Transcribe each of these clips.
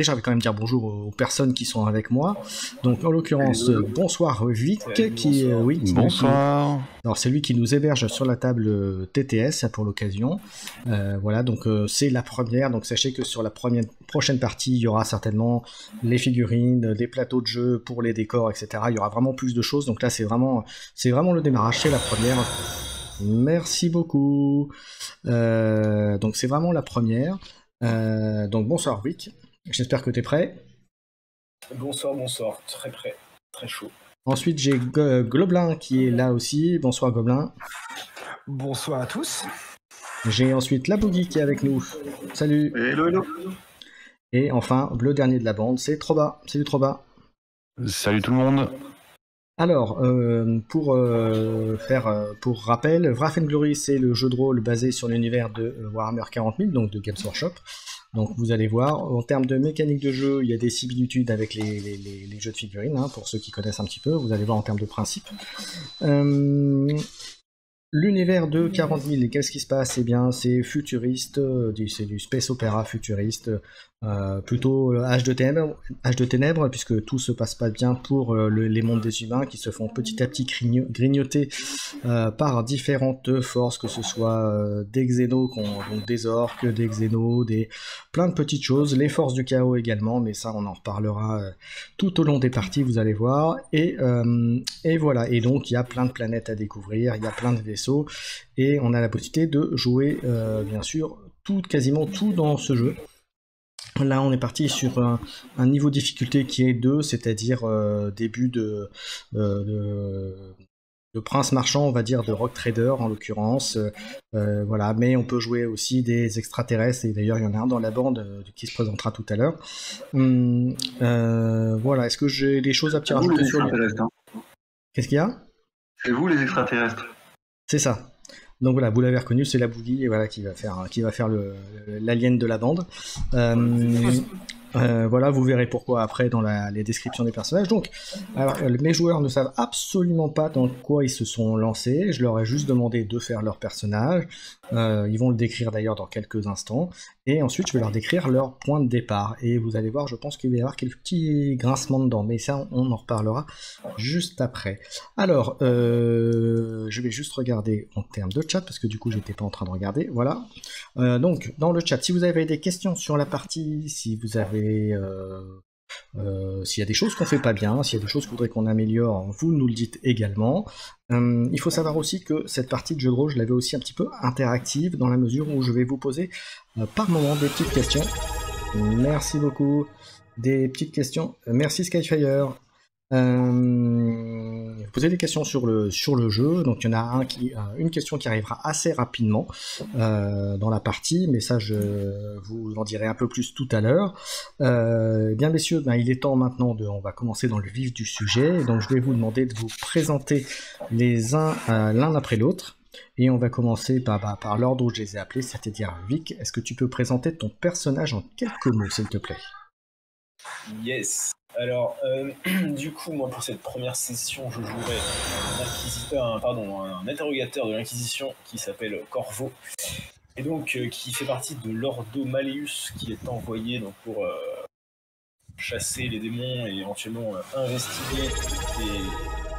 déjà quand même dire bonjour aux personnes qui sont avec moi. Donc en l'occurrence, bonsoir Vic, qui oui, bonsoir. alors c'est lui qui nous héberge sur la table TTS pour l'occasion. voilà, donc c'est la première. Donc sachez que sur la première prochaine partie, il y aura certainement les figurines, des plateaux de jeu pour les décors, etc. Il y aura vraiment plus de choses. Donc là, c'est vraiment, c'est vraiment le démarrage. C'est la première. Merci beaucoup. Euh, donc c'est vraiment la première. Euh, donc bonsoir Wick. J'espère que tu es prêt. Bonsoir, bonsoir. Très prêt. Très chaud. Ensuite j'ai Goblin qui est là aussi. Bonsoir Goblin. Bonsoir à tous. J'ai ensuite la Boogie qui est avec nous. Salut. Hello, hello. Et enfin, le dernier de la bande, c'est Troba. Salut Troba. Salut tout le monde. Alors, euh, pour euh, faire euh, pour rappel, Wrath and Glory, c'est le jeu de rôle basé sur l'univers de Warhammer 40 000, donc de Games Workshop. Donc vous allez voir, en termes de mécanique de jeu, il y a des similitudes avec les, jeux de figurines, hein, pour ceux qui connaissent un petit peu, vous allez voir en termes de principe. L'univers de 40 000, qu'est-ce qui se passe? Eh bien, c'est futuriste, c'est du space opéra futuriste, euh, plutôt âge de ténèbres, de ténèbres, puisque tout se passe pas bien pour euh, les mondes des humains qui se font petit à petit grignoter euh, par différentes forces, que ce soit des xénos, donc des orques, des xénos, des plein de petites choses, les forces du chaos également, mais ça on en reparlera tout au long des parties, vous allez voir. Et, et voilà, et donc il y a plein de planètes à découvrir, il y a plein de vaisseaux, et on a la possibilité de jouer bien sûr tout, quasiment tout dans ce jeu. Là, on est parti sur un, niveau de difficulté qui est 2, c'est-à-dire euh, début euh, de, de, prince marchand, on va dire, de rock trader en l'occurrence. Euh, voilà, mais on peut jouer aussi des extraterrestres, et d'ailleurs, il y en a un dans la bande qui se présentera tout à l'heure. Hum, voilà, est-ce que j'ai des choses à petit rajouter sur hein? Qu'est-ce qu'il y a? C'est vous les extraterrestres? C'est ça. Donc voilà, vous l'avez reconnu, c'est la bougie voilà, qui va faire, qui l'alien de la bande. Euh, euh, voilà, vous verrez pourquoi après dans les descriptions des personnages. Donc, alors, mes joueurs ne savent absolument pas dans quoi ils se sont lancés. Je leur ai juste demandé de faire leur personnage. Euh, ils vont le décrire d'ailleurs dans quelques instants. Et ensuite, je vais leur décrire leur point de départ. Et vous allez voir, je pense qu'il va y avoir quelques petits grincements dedans. Mais ça, on en reparlera juste après. Alors, euh, je vais juste regarder en termes de chat, parce que du coup, j'étais pas en train de regarder. Voilà. donc, dans le chat, si vous avez des questions sur la partie, si vous avez euh, euh, s'il y a des choses qu'on fait pas bien, s'il y a des choses qu'il faudrait qu'on améliore, vous nous le dites également. Euh, il faut savoir aussi que cette partie de jeu de rôle, je l'avais aussi un petit peu interactive dans la mesure où je vais vous poser par moment des petites questions. Merci beaucoup. Des petites questions. Merci Skyfire. Euh, posez des questions sur le, sur le jeu, donc il y en a un qui, euh, une question qui arrivera assez rapidement euh, dans la partie, mais ça je vous en dirai un peu plus tout à l'heure. Euh, bien messieurs, ben, il est temps maintenant de, on va commencer dans le vif du sujet, donc je vais vous demander de vous présenter les uns l'un après l'autre. Et on va commencer par, par, par l'ordre où je les ai appelés, c'est-à-dire Vic, est-ce que tu peux présenter ton personnage en quelques mots, s'il te plaît? Yes. Alors, euh, du coup, moi, pour cette première session, je jouerai un, interrogateur de l'Inquisition qui s'appelle Corvo, et donc euh, qui fait partie de l'Ordo Malleus, qui est envoyé pour euh, chasser les démons et éventuellement investiguer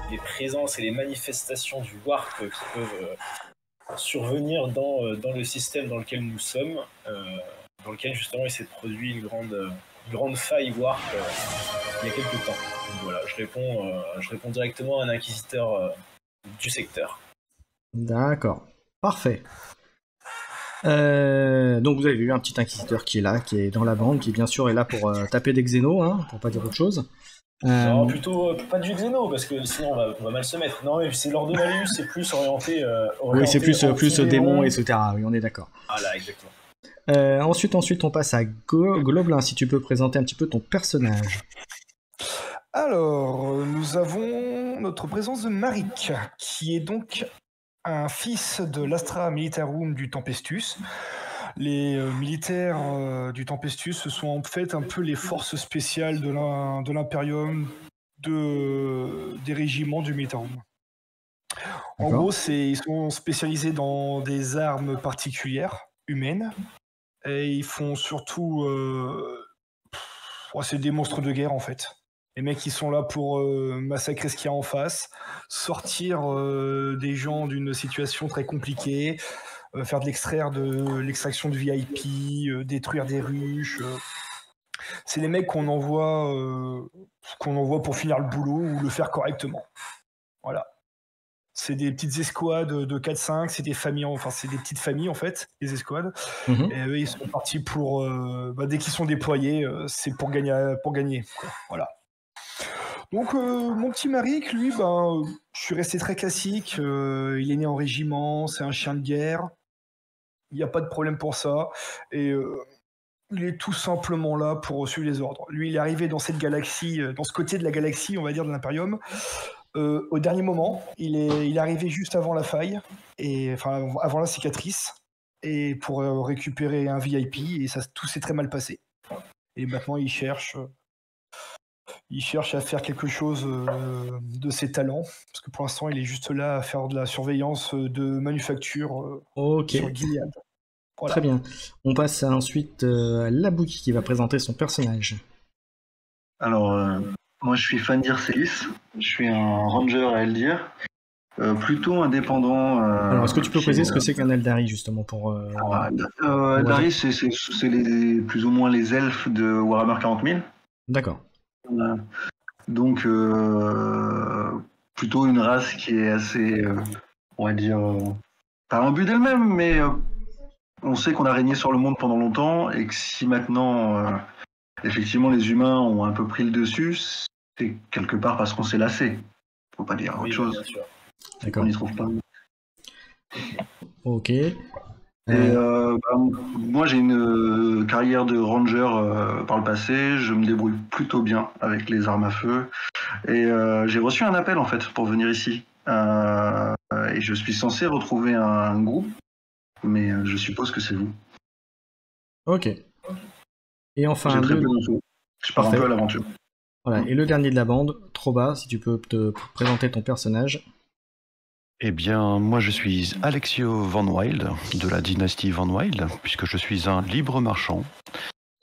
les, présences et les manifestations du Warp qui peuvent survenir dans, dans le système dans lequel nous sommes, dans lequel justement il s'est produit une grande grande faille Warp euh, il y a quelques temps. Donc voilà, je réponds, euh, je réponds directement à un inquisiteur euh, du secteur. D'accord, parfait. donc vous avez vu un petit inquisiteur qui est là, qui est dans la bande, qui bien sûr est là pour taper des xénos, hein, pour pas dire autre chose. Non, plutôt pas du xéno, parce que sinon on va, mal se mettre. Non, mais c'est l'ordre de Malus, c'est plus orienté. oui, c'est plus, plus démon, etc. Oui, on est d'accord. Voilà, exactement. Euh, ensuite, ensuite, on passe à Globlin, si tu peux présenter un petit peu ton personnage. Alors, nous avons notre présence de Marik, qui est donc un fils de l'Astra Militarum du Tempestus. Les euh, militaires euh, du Tempestus ce sont en fait un peu les forces spéciales de l'Imperium, de, des régiments du Militarum. En gros, ils sont spécialisés dans des armes particulières, humaines, et ils font surtout. Euh, c'est des monstres de guerre en fait. Les mecs, ils sont là pour euh, massacrer ce qu'il y a en face, sortir euh, des gens d'une situation très compliquée, faire de l'extraire de l'extraction de VIP, détruire des ruches. C'est les mecs qu'on envoie, qu'on envoie pour finir le boulot ou le faire correctement. Voilà. C'est des petites escouades de 4-5, c'est des familles, enfin c'est des petites familles en fait, les escouades. Mhm. Et eux, ils sont partis pour, bah, dès qu'ils sont déployés, c'est pour gagner, pour gagner. Voilà. Donc, euh, mon petit Marik, lui, ben, je suis resté très classique. Euh, il est né en régiment, c'est un chien de guerre. Il n'y a pas de problème pour ça. Et euh, il est tout simplement là pour suivre les ordres. Lui, il est arrivé dans cette galaxie, dans ce côté de la galaxie, on va dire, de l'Imperium. Au dernier moment, il est, il est arrivé juste avant la faille, et, enfin avant la cicatrice, et pour récupérer un VIP, et ça tout s'est très mal passé. Et maintenant, il cherche il cherche à faire quelque chose euh, de ses talents, parce que pour l'instant, il est juste là à faire de la surveillance euh, de manufacture euh, sur Gilead. Voilà. très bien. On passe à ensuite euh, à Labouki qui va présenter son personnage. Alors, euh, moi je suis fan d'Ircelis, je suis un ranger à Eldir, euh, plutôt indépendant. euh, Alors, est-ce que tu peux préciser ce que c'est qu'un Eldari justement pour euh, Ah, euh, Eldari, c'est plus ou moins les elfes de Warhammer 40 000. D'accord. Euh, Donc, euh, plutôt une race qui est assez, euh, on va dire, euh, pas un but d'elle-même, mais euh, on sait qu'on a régné sur le monde pendant longtemps et que si maintenant, euh, effectivement, les humains ont un peu pris le dessus, c'est quelque part parce qu'on s'est lassé. Faut pas dire autre Oui, chose. D'accord. On y trouve pas. Ok. Et, Euh, euh, bah, moi, j'ai une euh, carrière de ranger euh, par le passé. Je me débrouille plutôt bien avec les armes à feu. Et euh, j'ai reçu un appel en fait pour venir ici. Euh, et je suis censé retrouver un, groupe, mais je suppose que c'est vous. ok. Et enfin, le. Je pars Parfait. un peu à l'aventure. Voilà, et le dernier de la bande, Troba, si tu peux te présenter ton personnage. Eh bien, moi je suis Alexio Van Wild, de la dynastie Van Wild, puisque je suis un libre marchand.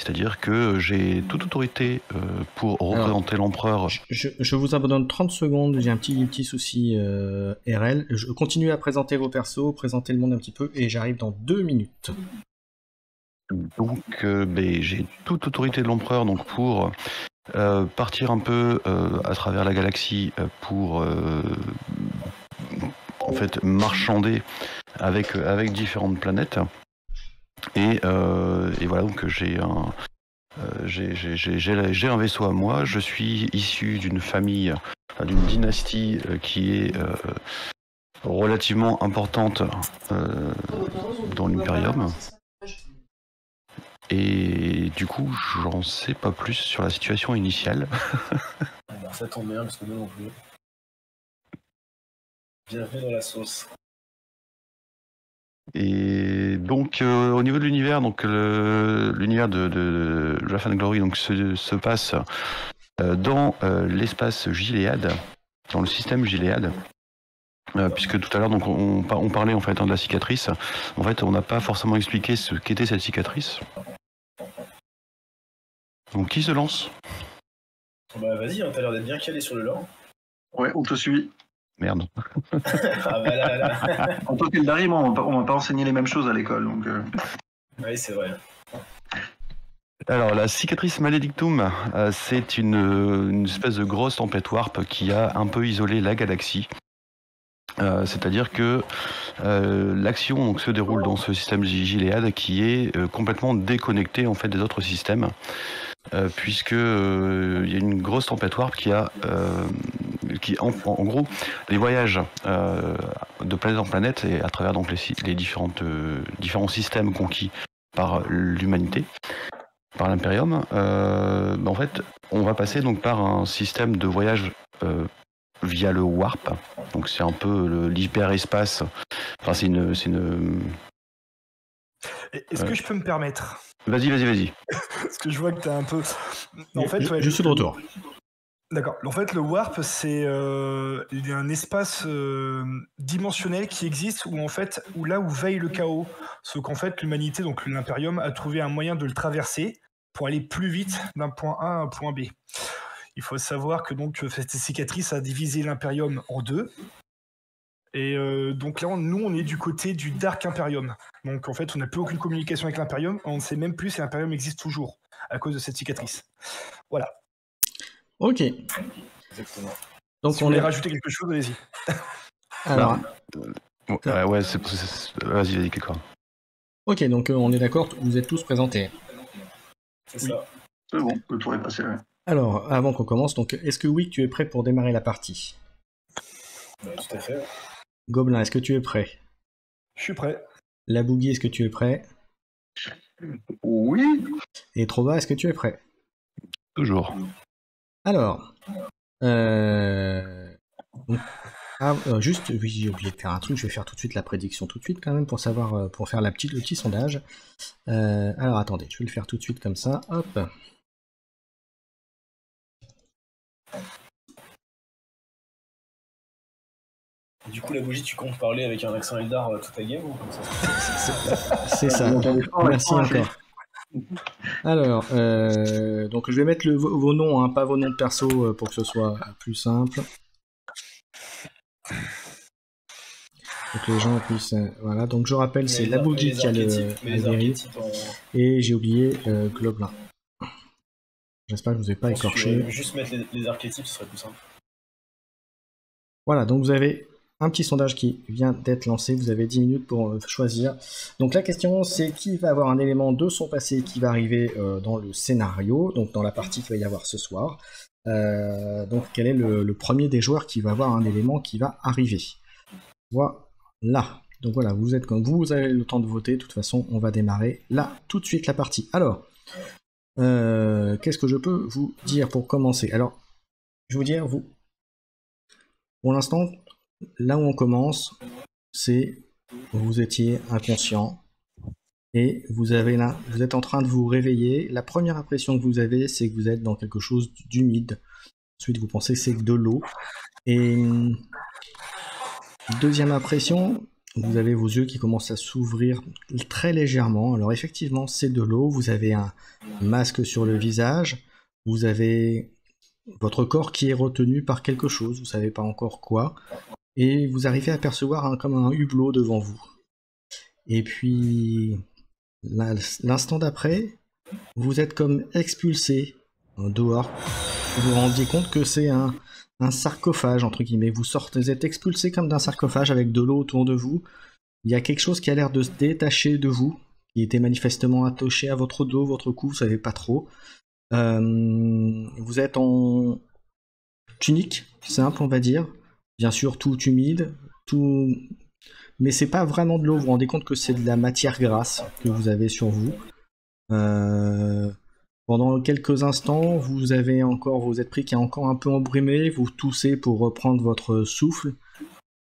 C'est-à-dire que j'ai toute autorité euh, pour représenter l'empereur. Je, vous abandonne 30 secondes, j'ai un petit, petit souci euh, RL. Je continue à présenter vos persos, présenter le monde un petit peu, et j'arrive dans deux minutes. Donc, euh, ben, j'ai toute autorité de l'empereur donc pour euh, partir un peu euh, à travers la galaxie euh, pour en fait marchander avec avec différentes planètes. Et, voilà donc j'ai un j'ai- un vaisseau à moi. Je suis issu d'une famille, d'une dynastie qui est relativement importante dans l'Imperium. Et du coup, j'en sais pas plus sur la situation initiale. Ça tombe bien parce que nous non plus. Bienvenue dans la sauce. Et donc, euh, au niveau de l'univers, donc l'univers de, de, de and Glory donc, se, se passe euh, dans euh, l'espace Gilead, dans le système Gilead. Euh, puisque tout à l'heure, donc on, on- on parlait en fait hein, de la cicatrice. En fait, on n'a pas forcément expliqué ce qu'était cette cicatrice. Donc, qui se lance Bah vas-y, hein, t'as l'air d'être bien calé sur le lore. Ouais, on te suit. Merde. ah bah là, là, là. En tant qu'Eldari, moi, on m'a pas- on m'a pas enseigné les mêmes choses à l'école. Donc, euh, Oui, c'est vrai. Alors, la cicatrice maledictum, euh, c'est une, une espèce de grosse tempête warp qui a un peu isolé la galaxie. Euh, C'est-à-dire que euh, l'action donc, se déroule dans ce système Gilead qui est euh, complètement déconnecté en fait des autres systèmes, euh, euh, y a une grosse tempête warp qui a, euh, qui en, gros, les voyages euh, de planète en planète et à travers donc les, différentes, différents systèmes conquis par l'humanité par l'Imperium, euh, bah, en fait, on va passer donc par un système de voyage via le warp. Donc c'est un peu l'hyperespace. Enfin, c'est une. Est-ce que je peux me permettre Vas-y, vas-y, vas-y. Parce que je vois que tu as un peu. En fait, je, ouais, je suis de retour. D'accord. En fait, le warp, c'est euh, un espace euh, dimensionnel qui existe où en fait, où là où veille le chaos, sauf qu'en fait, l'humanité, donc l'impérium, a trouvé un moyen de le traverser pour aller plus vite d'un point A à un point B. Il faut savoir que donc cette cicatrice a divisé l'Imperium en deux. Et euh, donc là, nous, on est du côté du Dark Imperium. Donc en fait, on n'a plus aucune communication avec l'Imperium. On ne sait même plus si l'Imperium existe toujours à cause de cette cicatrice. Voilà. Ok. Exactement. Donc si on est. rajouter quelque chose, allez-y. Alors, Ouais, c'est. Vas-y, vas-y, quelque ok, donc euh, on est d'accord, vous êtes tous présentés. C'est ça. C'est bon, le tour est passé. ouais. Alors, avant qu'on commence, donc est-ce que oui, tu es prêt pour démarrer la partie? Ouais, tout à fait. Gobelin, est-ce que tu es prêt? Je suis prêt. La Boogie, est-ce que tu es prêt? Oui, Et Trova, est-ce que tu es prêt? Toujours. Alors, euh... ah, euh, juste, oui, j'ai oublié de faire un truc, je vais faire tout de suite la prédiction tout de suite quand même pour savoir, euh, pour faire la petite, le petit sondage. Euh, alors attendez, je vais le faire tout de suite comme ça, hop. Du coup, la bougie, tu comptes parler avec un accent Eldar euh, toute la game ou comme ça C'est ça. Merci encore. Alors, euh, donc je vais mettre le- vos, noms, hein, pas vos noms de perso euh, pour que ce soit plus simple. Pour que les gens puissent. euh, voilà, donc je rappelle, c'est la bougie qui a le en- Et j'ai oublié euh, Globelin. J'espère que je vous ai pas écorché. euh, Juste mettre les, les archétypes, ce serait plus simple. Voilà, donc vous avez un petit sondage qui vient d'être lancé. Vous avez 10 minutes pour euh, choisir. Donc la question, c'est qui va avoir un élément de son passé qui va arriver euh, dans le scénario, donc dans la partie qu'il va y avoir ce soir. Euh, donc quel est le, premier des joueurs qui va avoir un élément qui va arriver? Voilà. Donc voilà, vous êtes comme vous, avez le temps de voter. De toute façon, on va démarrer là tout de suite la partie. Alors, qu'est-ce que je peux vous dire pour commencer? Alors, je vous dire, vous, pour l'instant, là où on commence, c'est vous étiez inconscient et vous êtes en train de vous réveiller. La première impression que vous avez, c'est que vous êtes dans quelque chose d'humide. Ensuite, vous pensez que c'est de l'eau. Et hum, deuxième impression, vous avez vos yeux qui commencent à s'ouvrir très légèrement. Alors effectivement, c'est de l'eau. Vous avez un masque sur le visage. Vous avez votre corps qui est retenu par quelque chose. Vous savez pas encore quoi et vous arrivez à percevoir comme un hublot devant vous. Et puis, l'in- l'instant d'après, vous êtes comme expulsé dehors. Vous vous rendiez compte que c'est un, un sarcophage, entre guillemets. Vous sortez, vous êtes expulsé comme d'un sarcophage avec de l'eau autour de vous. Il y a quelque chose qui a l'air de se détacher de vous, qui était manifestement attaché à votre dos, votre cou, vous savez pas trop. Euh, vous êtes en tunique, simple, on va dire bien sûr tout humide, tout mais c'est pas vraiment de l'eau, vous vous rendez compte que c'est de la matière grasse que vous avez sur vous. Euh, pendant quelques instants, vous avez encore, vous êtes qui est encore un peu embrumé, vous toussez pour reprendre votre souffle,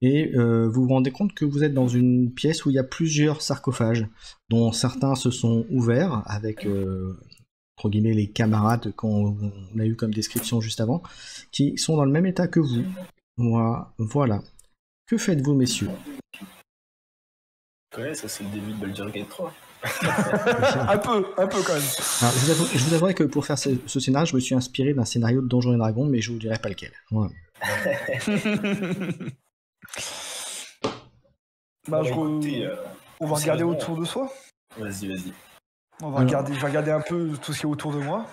et euh, vous vous rendez compte que vous êtes dans une pièce où il y a plusieurs sarcophages, dont certains se sont ouverts avec euh, entre guillemets les camarades qu'on on a eu comme description juste avant, qui sont dans le même état que vous. Moi, voilà. Que faites-vous, messieurs? Connais, ça c'est le début de Baldur's Gate 3. un peu, un peu quand même. Alors, je, vous avoue- je vous avouerai que pour faire ce, ce scénario, je me suis inspiré d'un scénario de Donjons et Dragons, mais je vous dirai pas lequel. Bah, je écoutez, euh, On va regarder autour de soi. Vas-y, vas-y. On va Alors- regarder, je vais regarder un peu tout ce qui est autour de moi.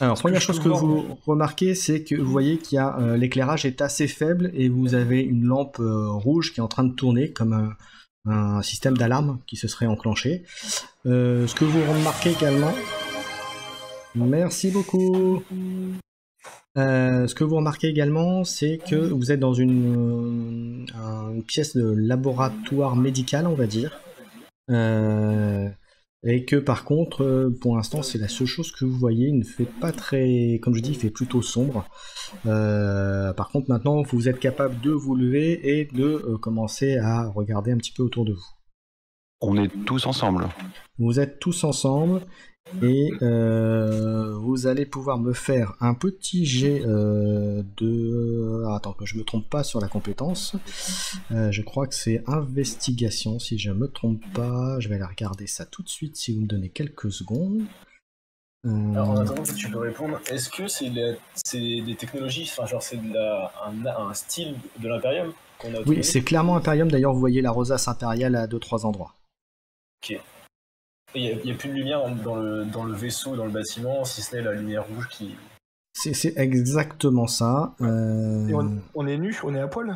Alors, première chose que vous remarquez, c'est que vous voyez qu'il y a euh, l'éclairage est assez faible et vous avez une lampe euh, rouge qui est en train de tourner comme un, un système d'alarme qui se serait enclenché. Euh, ce que vous remarquez également, merci beaucoup. Ce que vous remarquez également, c'est que vous êtes dans une, un- une pièce de laboratoire médical, on va dire. Euh, et que par contre, euh, pour l'instant, c'est la seule chose que vous voyez. Il ne fait pas très, comme je dis, il fait plutôt sombre. Euh, par contre, maintenant, vous êtes capable de vous lever et de euh, commencer à regarder un petit peu autour de vous. On est tous ensemble. Vous êtes tous ensemble et euh, vous allez pouvoir me faire un petit jet euh, de... ah, attends, que je me trompe pas sur la compétence. Euh, je crois que c'est investigation, si je me trompe pas. Je vais aller regarder ça tout de suite si vous me donnez quelques secondes. Euh, Alors, en attendant que tu peux répondre, est-ce que c'est la- des technologies, enfin, genre, c'est la- un, un style de l'Imperium qu'on a oui, c'est clairement Imperium. D'ailleurs, vous voyez la rosace impériale à deux trois endroits. Et Il n'y a, plus de lumière dans le, dans le vaisseau, dans le bâtiment, si ce n'est la lumière rouge qui. C'est exactement ça. Euh, Et on, on est nu, on est à poil.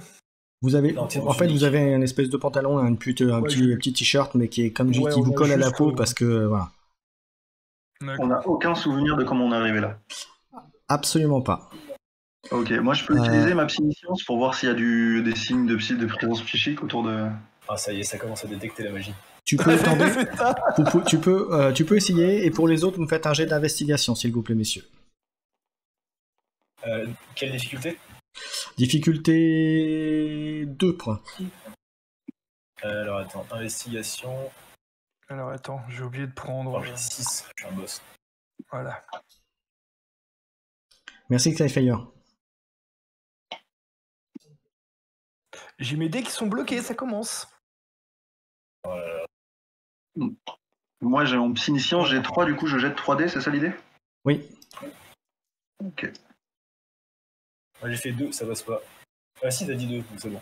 Vous avez, Non, en fait, vous avez une espèce de pantalon, un, pute- un Ouais, petit, je- petit t-shirt, mais qui est comme je dis, Ouais, qui vous a colle à la peau parce que euh, voilà, On n'a aucun souvenir de comment on est arrivé là. absolument pas. Ok, moi je peux Euh. utiliser ma psyniscience pour voir s'il y a du, des signes de, psy- de présence psychique autour de. Ah, ça y est, ça commence à détecter la magie. Tu peux tenter, tu peux, tu peux, euh, tu peux essayer. Et pour les autres, vous me faites un jet d'investigation, s'il vous plaît, messieurs. Euh, quelle difficulté? Difficulté 2 points. Euh, Alors, attends, investigation. Alors attends, j'ai oublié de prendre. Oh, j'ai 6, je suis un boss. Voilà. Merci, Clyfire. J'ai mes dés qui sont bloqués, ça commence. Oh là là. Moi j'ai en psyniscience, j'ai 3, du coup je jette 3D, c'est ça l'idée? Oui. Ok. Moi, j'ai fait 2, ça passe pas. Ah, si, t'as dit 2, c'est bon.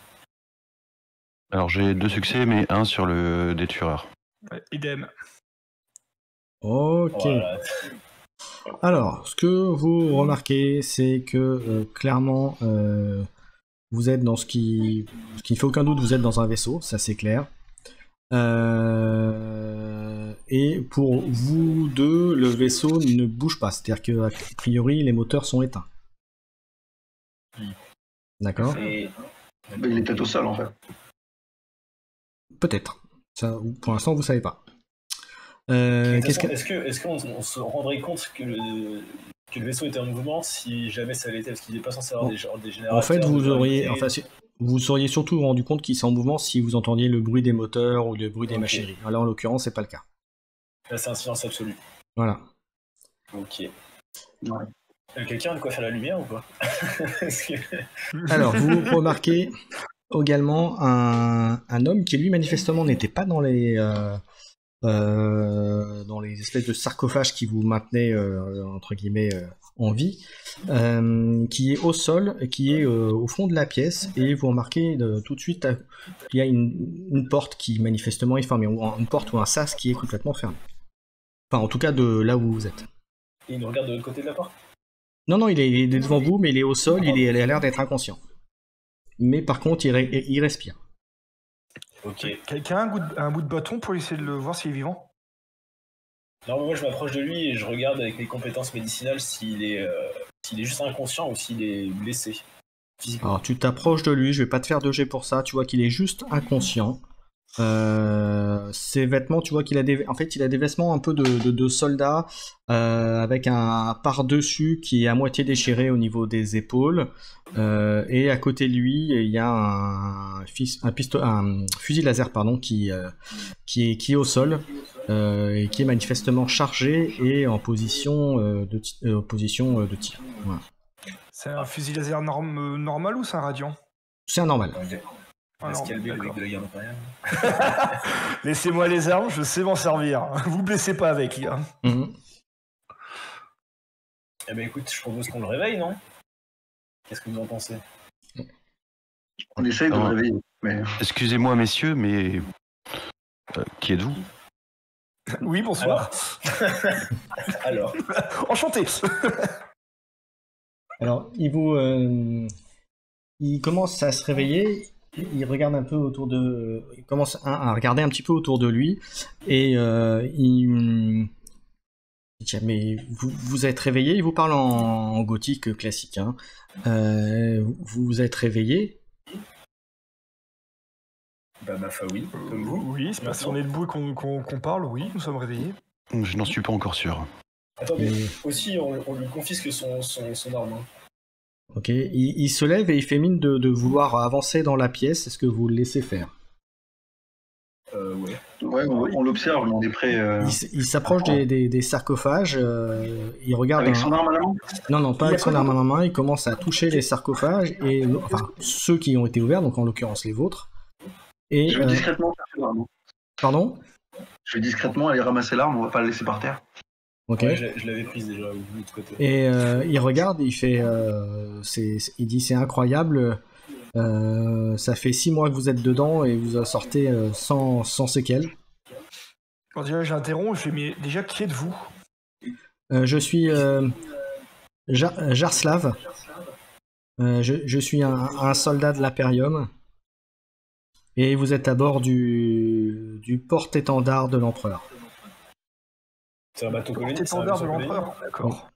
Alors j'ai deux succès, mais un sur le détureur. Ouais, idem. Ok. Voilà. Alors, ce que vous remarquez, c'est que euh, clairement, euh, vous êtes dans ce qui, ce qui ne fait aucun doute, vous êtes dans un vaisseau, ça c'est clair. Euh, et pour vous deux, le vaisseau ne bouge pas, c'est-à-dire que a priori les moteurs sont éteints. D'accord Et... Il est peut-être au sol en fait. Peut-être. Ça, pour l'instant, vous savez pas. Euh, Est-ce qu'on on se rendrait compte que le, que le vaisseau était en mouvement si jamais ça l'était Parce qu'il n'est pas censé avoir En- des, des générateurs. En fait, vous auriez, enfin, si- vous seriez surtout rendu compte qu'ils sont en mouvement si vous entendiez le bruit des moteurs ou le bruit des machineries. Alors, en l'occurrence, c'est pas le cas. Là, c'est un silence absolu. Voilà. Ok. Ouais. Euh, Quelqu'un a de quoi faire la lumière ou pas que- Alors, vous remarquez également un, un homme qui, lui, manifestement, n'était pas dans les, euh, euh, dans les espèces de sarcophages qui vous maintenaient, euh, entre guillemets, euh, en vie, euh, qui est au sol, qui est euh, au fond de la pièce, et vous remarquez euh, tout de suite qu'il y a une, une porte qui, manifestement, est fermée, ou une porte ou un sas qui est complètement fermé. Enfin, en tout cas, de là où vous êtes. Il nous regarde de l'autre côté de la porte? Non, non, il est, il est devant vous, mais il est au sol, il, est, il a l'air d'être inconscient. Mais par contre, il, re- il respire. Ok. Quelqu'un a un, goût de- un bout de bâton pour essayer de le voir s'il est vivant? Non, moi je m'approche de lui et je regarde avec mes compétences médicinales s'il est, euh, est juste inconscient ou s'il est blessé. Alors, tu t'approches de lui, je vais pas te faire de jet pour ça, tu vois qu'il est juste inconscient. Euh, ses vêtements, tu vois qu'il a des, en fait, il a des vêtements un peu de, de, de soldat euh, avec un par-dessus qui est à moitié déchiré au niveau des épaules. Euh, et à côté de lui, il y a un, fis- un, pisto- un fusil laser pardon, qui, euh, qui, est, qui est au sol euh, et qui est manifestement chargé et en position, euh, de, euh, position euh, de tir. Voilà. C'est un fusil laser norm- normal ou c'est un radiant? C'est un normal. Ah. Laissez-moi les armes, je sais m'en servir. Vous blessez pas avec, les. Mhm. Eh ben écoute, je propose qu'on le réveille, non? Qu'est-ce que vous en pensez? On essaye de Ah. le réveiller. Mais Excusez-moi, messieurs, mais euh, qui êtes-vous? Oui, bonsoir. Alors, Enchanté. Alors, il vous, euh, il commence à se réveiller. Il regarde un peu autour de, il commence à, à regarder un petit peu autour de lui et euh, il, dit, mais vous vous êtes réveillé? Il vous parle en, en gothique classique. Hein. Euh, vous vous êtes réveillé? bah ma foi oui, comme vous. Oui, c'est parce qu'on est debout et qu'on qu'on- qu'on parle, oui, nous sommes réveillés. Je n'en suis pas encore sûr. Attendez, Et- aussi on, on lui confisque son, son, son arme. hein. Ok. Il, il se lève et il fait mine de, de vouloir avancer dans la pièce. Est-ce que vous le laissez faire? Euh, ouais. ouais, on, on l'observe, on est prêt. euh, Il, s'approche des, des- des sarcophages. euh, il regarde. avec un- son arme à la main? Non, non, pas avec son arme à la main, il commence à toucher les sarcophages, et enfin ceux qui ont été ouverts, donc en l'occurrence les vôtres. Et Je vais euh, discrètement pardon? Je vais discrètement aller ramasser l'arme, on va pas la laisser par terre. Ok. Ouais, je, je l'avais prise déjà, de l'autre côté. Et euh, il regarde, il fait, euh, c'est, il dit c'est incroyable. euh, ça fait six mois que vous êtes dedans et vous en sortez euh, sans, sans séquelles. Alors déjà, j'interromps, je mais déjà, qui êtes-vous? Euh, je suis euh, Ja- Jarslav. Euh, je, je suis un, un soldat de l'Imperium. Et vous êtes à bord du, du porte-étendard de l'empereur. C'est un bateau colonie. c'est de l'empereur D'accord.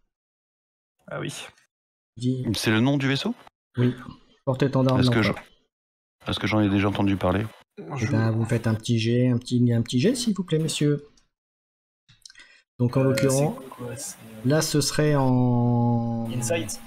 Ah oui. C'est le nom du vaisseau? Oui, porte-étendard de Est-ce que l'empereur. Est-ce que j'en ai déjà entendu parler? Eh Je- ben, vous faites un petit jet, un petit, un petit jet, s'il vous plaît, messieurs. Donc en Euh, l'occurrence, c'est- là ce serait en. Insight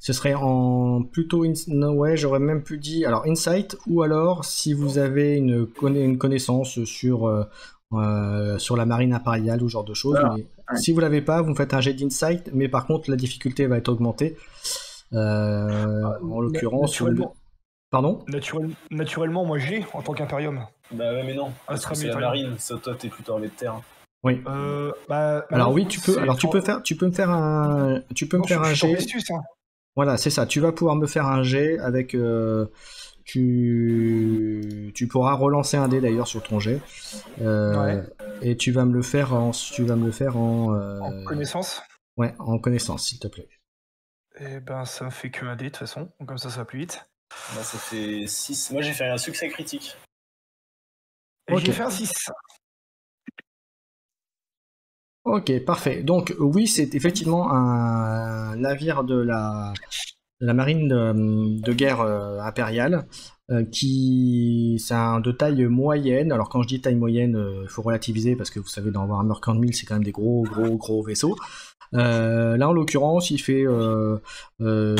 Ce serait en plutôt. ins- non, ouais, j'aurais même pu dire. Alors insight, ou alors si vous avez une, conna- une connaissance sur, euh, euh, sur la marine impériale ou ce genre de choses. Voilà. mais Ouais. Si vous l'avez pas, vous me faites un jet d'insight, mais par contre la difficulté va être augmentée. Euh, en l'occurrence. naturellement. Pardon? Naturel- Naturellement, moi j'ai en tant qu'impérium. Bah ouais, mais non. Parce que c'est la marine, ça, toi t'es plutôt armée de terre. Oui. Euh, bah, Alors non, oui, tu peux. Alors tu peux faire. Tu peux me faire un. Tu peux me faire je un suis jet. Hein. Voilà, c'est ça. Tu vas pouvoir me faire un jet avec. euh, tu, tu pourras relancer un dé d'ailleurs sur ton jet. Euh, Et tu vas me le faire en. Tu vas me le faire en. euh, En connaissance. ouais, en connaissance, s'il te plaît. Et ben, ça me fait que un dé de toute façon. Comme ça, ça va plus vite. Moi ça fait 6. Moi j'ai fait un succès critique. Et Ok. j'ai fait un 6. Ok, parfait. Donc oui, c'est effectivement un navire de la, la marine de, de guerre euh, impériale euh, qui c'est un de taille moyenne. Alors quand je dis taille moyenne, il faut relativiser parce que vous savez dans Warhammer 40 000 c'est quand même des gros gros gros vaisseaux. Euh, là en l'occurrence il fait euh, euh,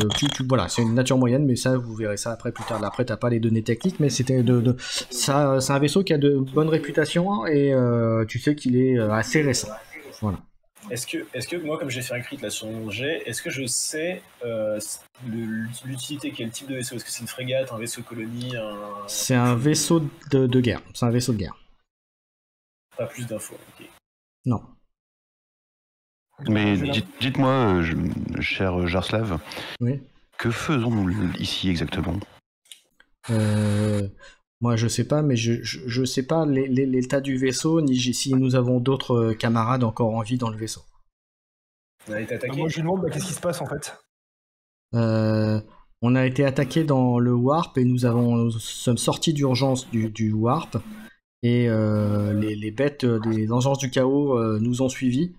voilà c'est une nature moyenne mais ça vous verrez ça après plus tard après t'as pas les données techniques mais c'était de, de ça c'est un vaisseau qui a de bonnes réputations et euh, tu sais qu'il est euh, assez récent voilà Est-ce que, est que moi, comme j'ai fait un crit là sur mon jet, est-ce que je sais euh, l'utilité, quel type de vaisseau? Est-ce que c'est une frégate, un vaisseau colonie, un... C'est un vaisseau de, de guerre. C'est un vaisseau de guerre. Pas plus d'infos. ok. Non. Mais dites- dites-moi, euh, je- cher Jarslav, Oui. que faisons-nous ici exactement? Euh, moi, je sais pas, mais je, je, je sais pas l'é- l'é- l'état du vaisseau, ni si nous avons d'autres euh, camarades encore en vie dans le vaisseau. On a été Bah, attaqué moi, je lui demande bah, qu'est-ce qui se passe en fait? Euh, on a été attaqué dans le warp et nous avons nous sommes sortis d'urgence du, du warp et euh, les, les bêtes des engences du chaos euh, nous ont suivis.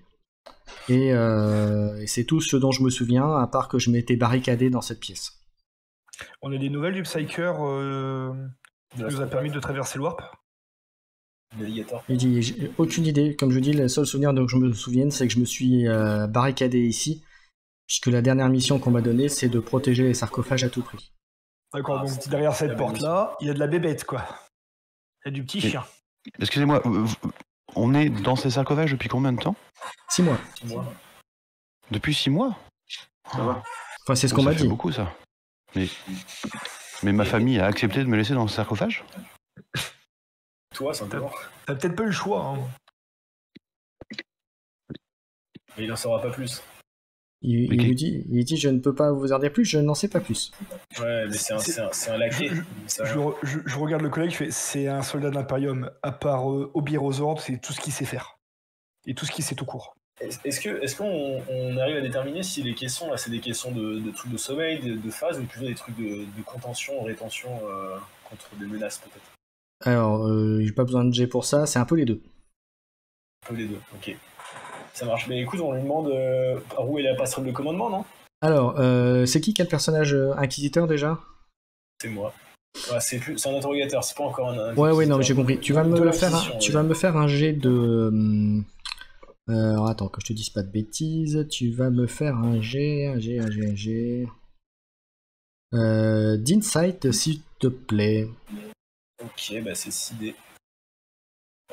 Et, euh, et c'est tout ce dont je me souviens, à part que je m'étais barricadé dans cette pièce. On a des nouvelles du Psyker euh, qui nous a permis de traverser le warp. navigateur. Il dit, j'ai aucune idée. Comme je dis, le seul souvenir dont je me souviens, c'est que je me suis euh, barricadé ici, puisque la dernière mission qu'on m'a donnée, c'est de protéger les sarcophages à tout prix. D'accord, Ah, donc derrière cette porte-là, il y a de la bébête quoi. Il y a du petit Et- chien. Excusez-moi, on est dans ces sarcophages depuis combien de temps? Six mois. Moi. Depuis six mois? Ça va. Enfin, c'est ce qu'on ça m'a fait dit. beaucoup ça. Mais, mais ma famille a accepté de me laisser dans ce sarcophage Toi, simplement. T'as peut-être pas eu le choix. Hein. Mais il en saura pas plus. Il, il lui dit, il dit, je ne peux pas vous en dire plus, je n'en sais pas plus. Ouais, mais c'est un, laquais. Je- Ça- Je, re- je- je regarde le collègue, je fais c'est un soldat de l'Imperium. À part euh, obéir aux ordres, c'est tout ce qu'il sait faire. Et tout ce qu'il sait tout court. Est- Est-ce que est-ce qu'on on arrive à déterminer si les questions là c'est des questions de, de trucs de sommeil, de, de phase ou plutôt des trucs de, de contention, rétention euh, contre des menaces peut-être? Alors, euh, j'ai pas besoin de G pour ça, c'est un peu les deux. Un peu les deux. Ok. Ça marche. Mais écoute, on lui demande euh, où est la passerelle de commandement, non? Alors, euh, c'est qui quel personnage inquisiteur déjà? C'est moi. Ouais, c'est plus, c'est un interrogateur. C'est pas encore un. un Ouais, ouais, non, mais j'ai compris. Tu vas me faire, un, tu vas me faire un jet de. Euh, alors, attends, que je te dise pas de bêtises. Tu vas me faire un jet, un jet, un jet, un jet. Euh, D'insight, s'il te plaît. Ok, bah c'est 6 dés.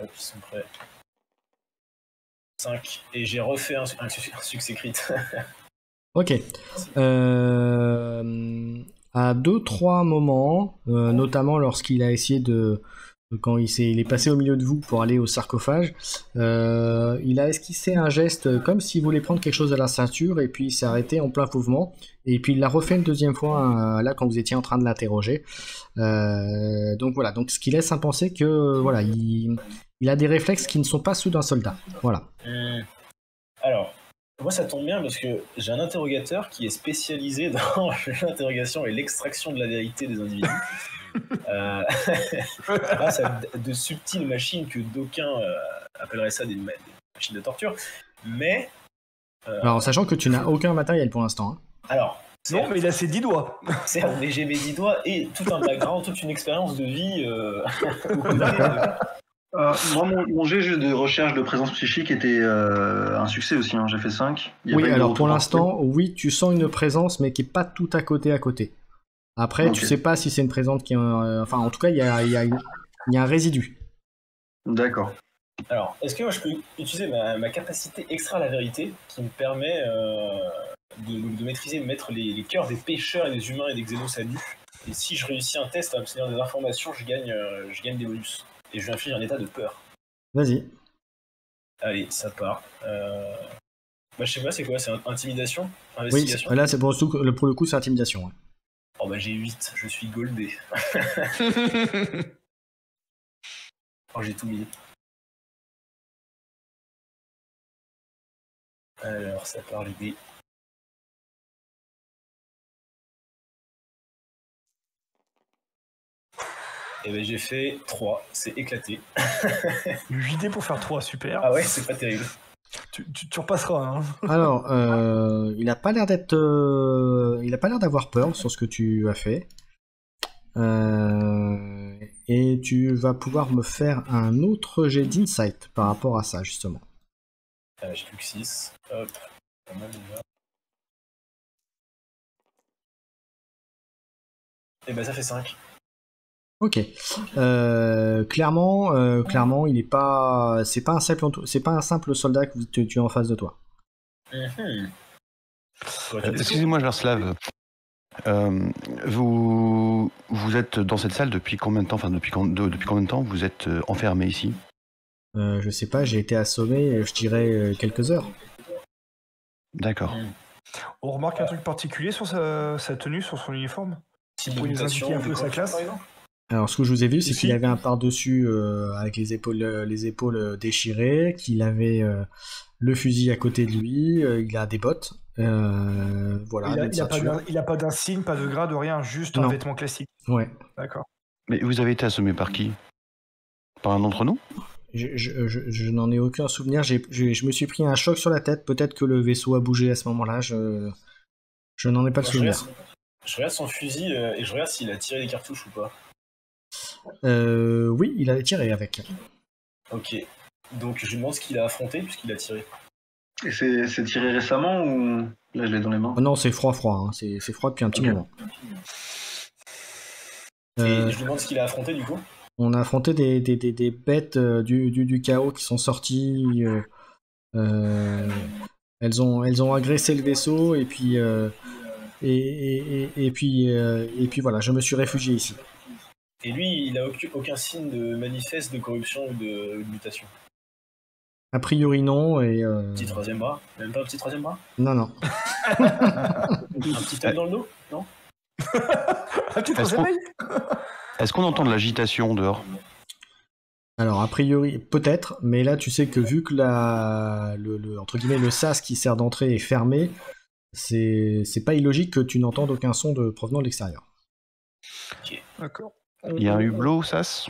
Hop, ils sont prêts. 5. Et j'ai refait un, su- un su- un succès crit. Ok. Euh, à deux, trois moments, euh, notamment lorsqu'il a essayé de, quand il, est passé au milieu de vous pour aller au sarcophage, euh, il a esquissé un geste comme s'il voulait prendre quelque chose à la ceinture et puis il s'est arrêté en plein mouvement. Et puis il l'a refait une deuxième fois euh, là quand vous étiez en train de l'interroger. Euh, donc voilà, donc ce qui laisse à penser que voilà, il, a des réflexes qui ne sont pas ceux d'un soldat. Voilà. Alors, moi ça tombe bien parce que j'ai un interrogateur qui est spécialisé dans l'interrogation et l'extraction de la vérité des individus. Euh, grâce à de subtiles machines que d'aucuns euh, appelleraient ça des, ma- des machines de torture. Mais, euh, Alors sachant que tu n'as aucun matériel pour l'instant. hein. alors, Non, mais il a ses 10 doigts. certes, mais j'ai mes dix doigts et tout un background, toute une expérience de vie. euh, Euh, moi, mon, mon jet de recherche de présence psychique était euh, un succès aussi. hein, J'ai fait 5. Il y a Oui, alors pour l'instant, oui, tu sens une présence, mais qui est pas tout à côté à côté. Après, tu Ok. sais pas si c'est une présence qui, est, euh, enfin, en tout cas, il y a, il y a une- il y a un résidu. D'accord. Alors, est-ce que moi je peux utiliser ma, ma capacité extra la vérité qui me permet euh, de, de maîtriser, de mettre les, les cœurs des pêcheurs et des humains et des xénos à nu Et si je réussis un test à obtenir des informations, je gagne, euh, je gagne des bonus. Et je lui inflige un état de peur. Vas-y. Allez, ça part. Euh... Bah, je sais pas, c'est quoi? C'est intimidation? Oui, là, c'est pour, le- pour le coup, c'est intimidation. ouais. Oh bah j'ai 8, je suis goldé. Oh, j'ai tout mis. Alors, ça part l'idée. Et ben j'ai fait 3, c'est éclaté. 8 dés pour faire 3, super. Ah ouais, c'est pas terrible. Tu, tu- tu repasseras. Hein. Alors, euh, il a pas l'air d'être, euh, il a pas l'air d'avoir peur sur ce que tu as fait. Euh, et tu vas pouvoir me faire un autre jet d'insight par rapport à ça, justement. Euh, j'ai plus que 6. Hop, pas mal déjà. Et ben ça fait 5. Ok. Euh, clairement, euh, clairement, il est pas, c'est pas un simple, c'est pas un simple soldat que tu, tu as en face de toi. Mhm. Tu Euh, es- Excusez-moi, Jarslav. Euh, vous, vous êtes dans cette salle depuis combien de temps Enfin, depuis, com- de- depuis combien de temps vous êtes enfermé ici? Euh, je sais pas, j'ai été assommé, je dirais quelques heures. D'accord. On remarque un truc particulier sur sa, sa tenue, sur son uniforme? Type Vous pouvez nous indiquer un peu sa classe par exemple Alors, ce que je vous ai vu, c'est qu'il avait un par-dessus euh, avec les épaules, euh, les épaules euh, déchirées, qu'il avait euh, le fusil à côté de lui, euh, il a des bottes, euh, voilà, Il a, une il a pas d'insigne, pas de grade, rien, juste un vêtement classique. Ouais. D'accord. Mais vous avez été assommé par qui? Par un d'entre nous? Je, je- je- je n'en ai aucun souvenir. Je me suis pris un choc sur la tête. Peut-être que le vaisseau a bougé à ce moment-là. Je, je n'en ai pas le Moi, je, souvenir. je regarde son fusil et je regarde s'il a tiré des cartouches ou pas. Euh, oui, il a tiré avec. Ok. Donc je lui demande ce qu'il a affronté puisqu'il a tiré. Et c'est c'est tiré récemment ou là je l'ai dans les mains? Oh non, c'est froid, froid. hein. C'est c'est froid depuis un petit moment. Et Euh, je lui demande ce qu'il a affronté du coup. on a affronté des, des, des, des bêtes euh, du, du, du chaos qui sont sorties. euh, euh, elles, ont, elles ont agressé le vaisseau et puis, euh, et, et, et, et puis, euh, et puis voilà, je me suis réfugié ici. Et lui, il a aucun, aucun signe de manifeste de corruption ou de, de mutation. A priori non et euh, Petit troisième bras Même pas un petit troisième bras? Non non. Un petit dans le dos? Non? Un petit Est-ce troisième Est-ce qu'on entend de l'agitation dehors? Alors a priori peut-être, mais là tu sais que vu que la, le, le- entre guillemets le sas qui sert d'entrée est fermé, c'est c'est pas illogique que tu n'entendes aucun son de provenant de l'extérieur. D'accord. Il y a un hublot, Sas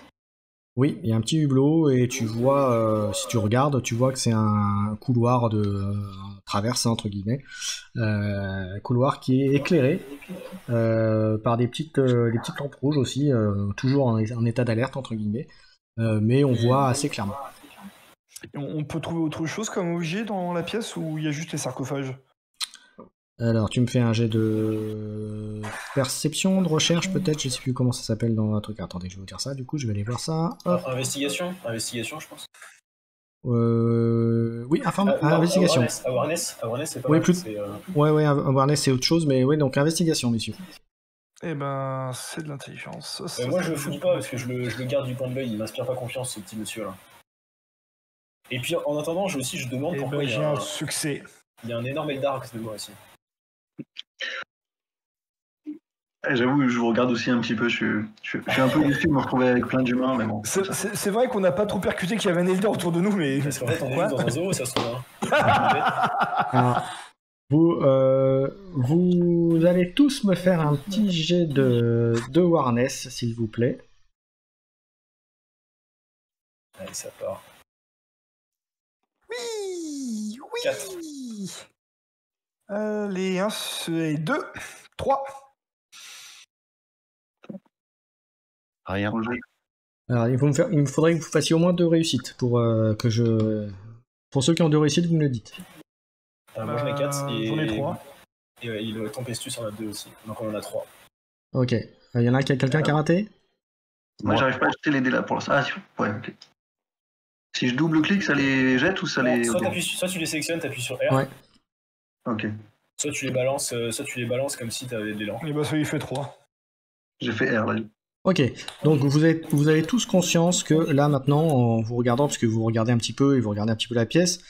Oui, il y a un petit hublot et tu vois, euh, si tu regardes, tu vois que c'est un couloir de euh, traverse entre guillemets, euh, un couloir qui est éclairé euh, par des petites, euh, des petites lampes rouges aussi, euh, toujours en, en état d'alerte entre guillemets, euh, mais on voit assez clairement. On, on peut trouver autre chose comme objet dans la pièce ou il y a juste les sarcophages? Alors, tu me fais un jet de perception, de recherche peut-être, je sais plus comment ça s'appelle dans un truc. Attendez, je vais vous dire ça. Du coup, je vais aller voir ça. Hop. Investigation Investigation, je pense. Euh... Oui, inform- Ah, investigation. Awareness, awareness, awareness, c'est pas Oui, mal. plus- euh, Ouais, ouais, awareness c'est autre chose, mais ouais, donc investigation, messieurs. Eh ben, c'est de l'intelligence. Ça, Euh, moi, je le fouille pas parce que je le, je le garde du coin de l'œil. Il m'inspire pas confiance, ce petit monsieur-là. Et puis, en attendant, je aussi, je demande Eh pourquoi ben, il, y a un un, succès. il y a un énorme Eldar à côté de moi aussi. Eh, J'avoue, je vous regarde aussi un petit peu. Je suis, je suis- je suis un peu déçu de me retrouver avec plein d'humains, mais bon. C'est c'est- c'est vrai qu'on n'a pas trop percuté qu'il y avait un Elder autour de nous, mais. Parce qu'en fait, on est Quoi juste dans un zoo, ça se trouve. Hein. Vous, euh, vous allez tous me faire un petit jet de, de Warness, s'il vous plaît. Allez, ça part. Oui, oui. Quatre. Allez, un, et deux, trois. Rien. Alors, il, faut me faire, il me faudrait que vous fassiez au moins deux réussites pour euh, que je. Pour ceux qui ont deux réussites, vous me le dites. Euh, moi, j'en ai 4. Euh, Et, J'en ai trois. Et euh, il- le Tempestus en a 2 aussi. Donc, on en a 3. Ok. Euh, Il y en a qui a quelqu'un qui a raté? Moi, Moi. j'arrive pas à jeter les dés là pour l'instant. Ah, si, ouais, ok. Si je double-clique, ça les jette ou ça les. soit, ok. t'appuies sur- soit tu les sélectionnes, t'appuies sur R. Ouais. Ok. Soit tu les balances, euh, soit tu les balances comme si t'avais de l'élan. Et bah, ça lui fait trois. J'ai fait R là. Ok, donc vous avez, vous avez tous conscience que là maintenant, en vous regardant, parce que vous regardez un petit peu et vous regardez un petit peu la pièce,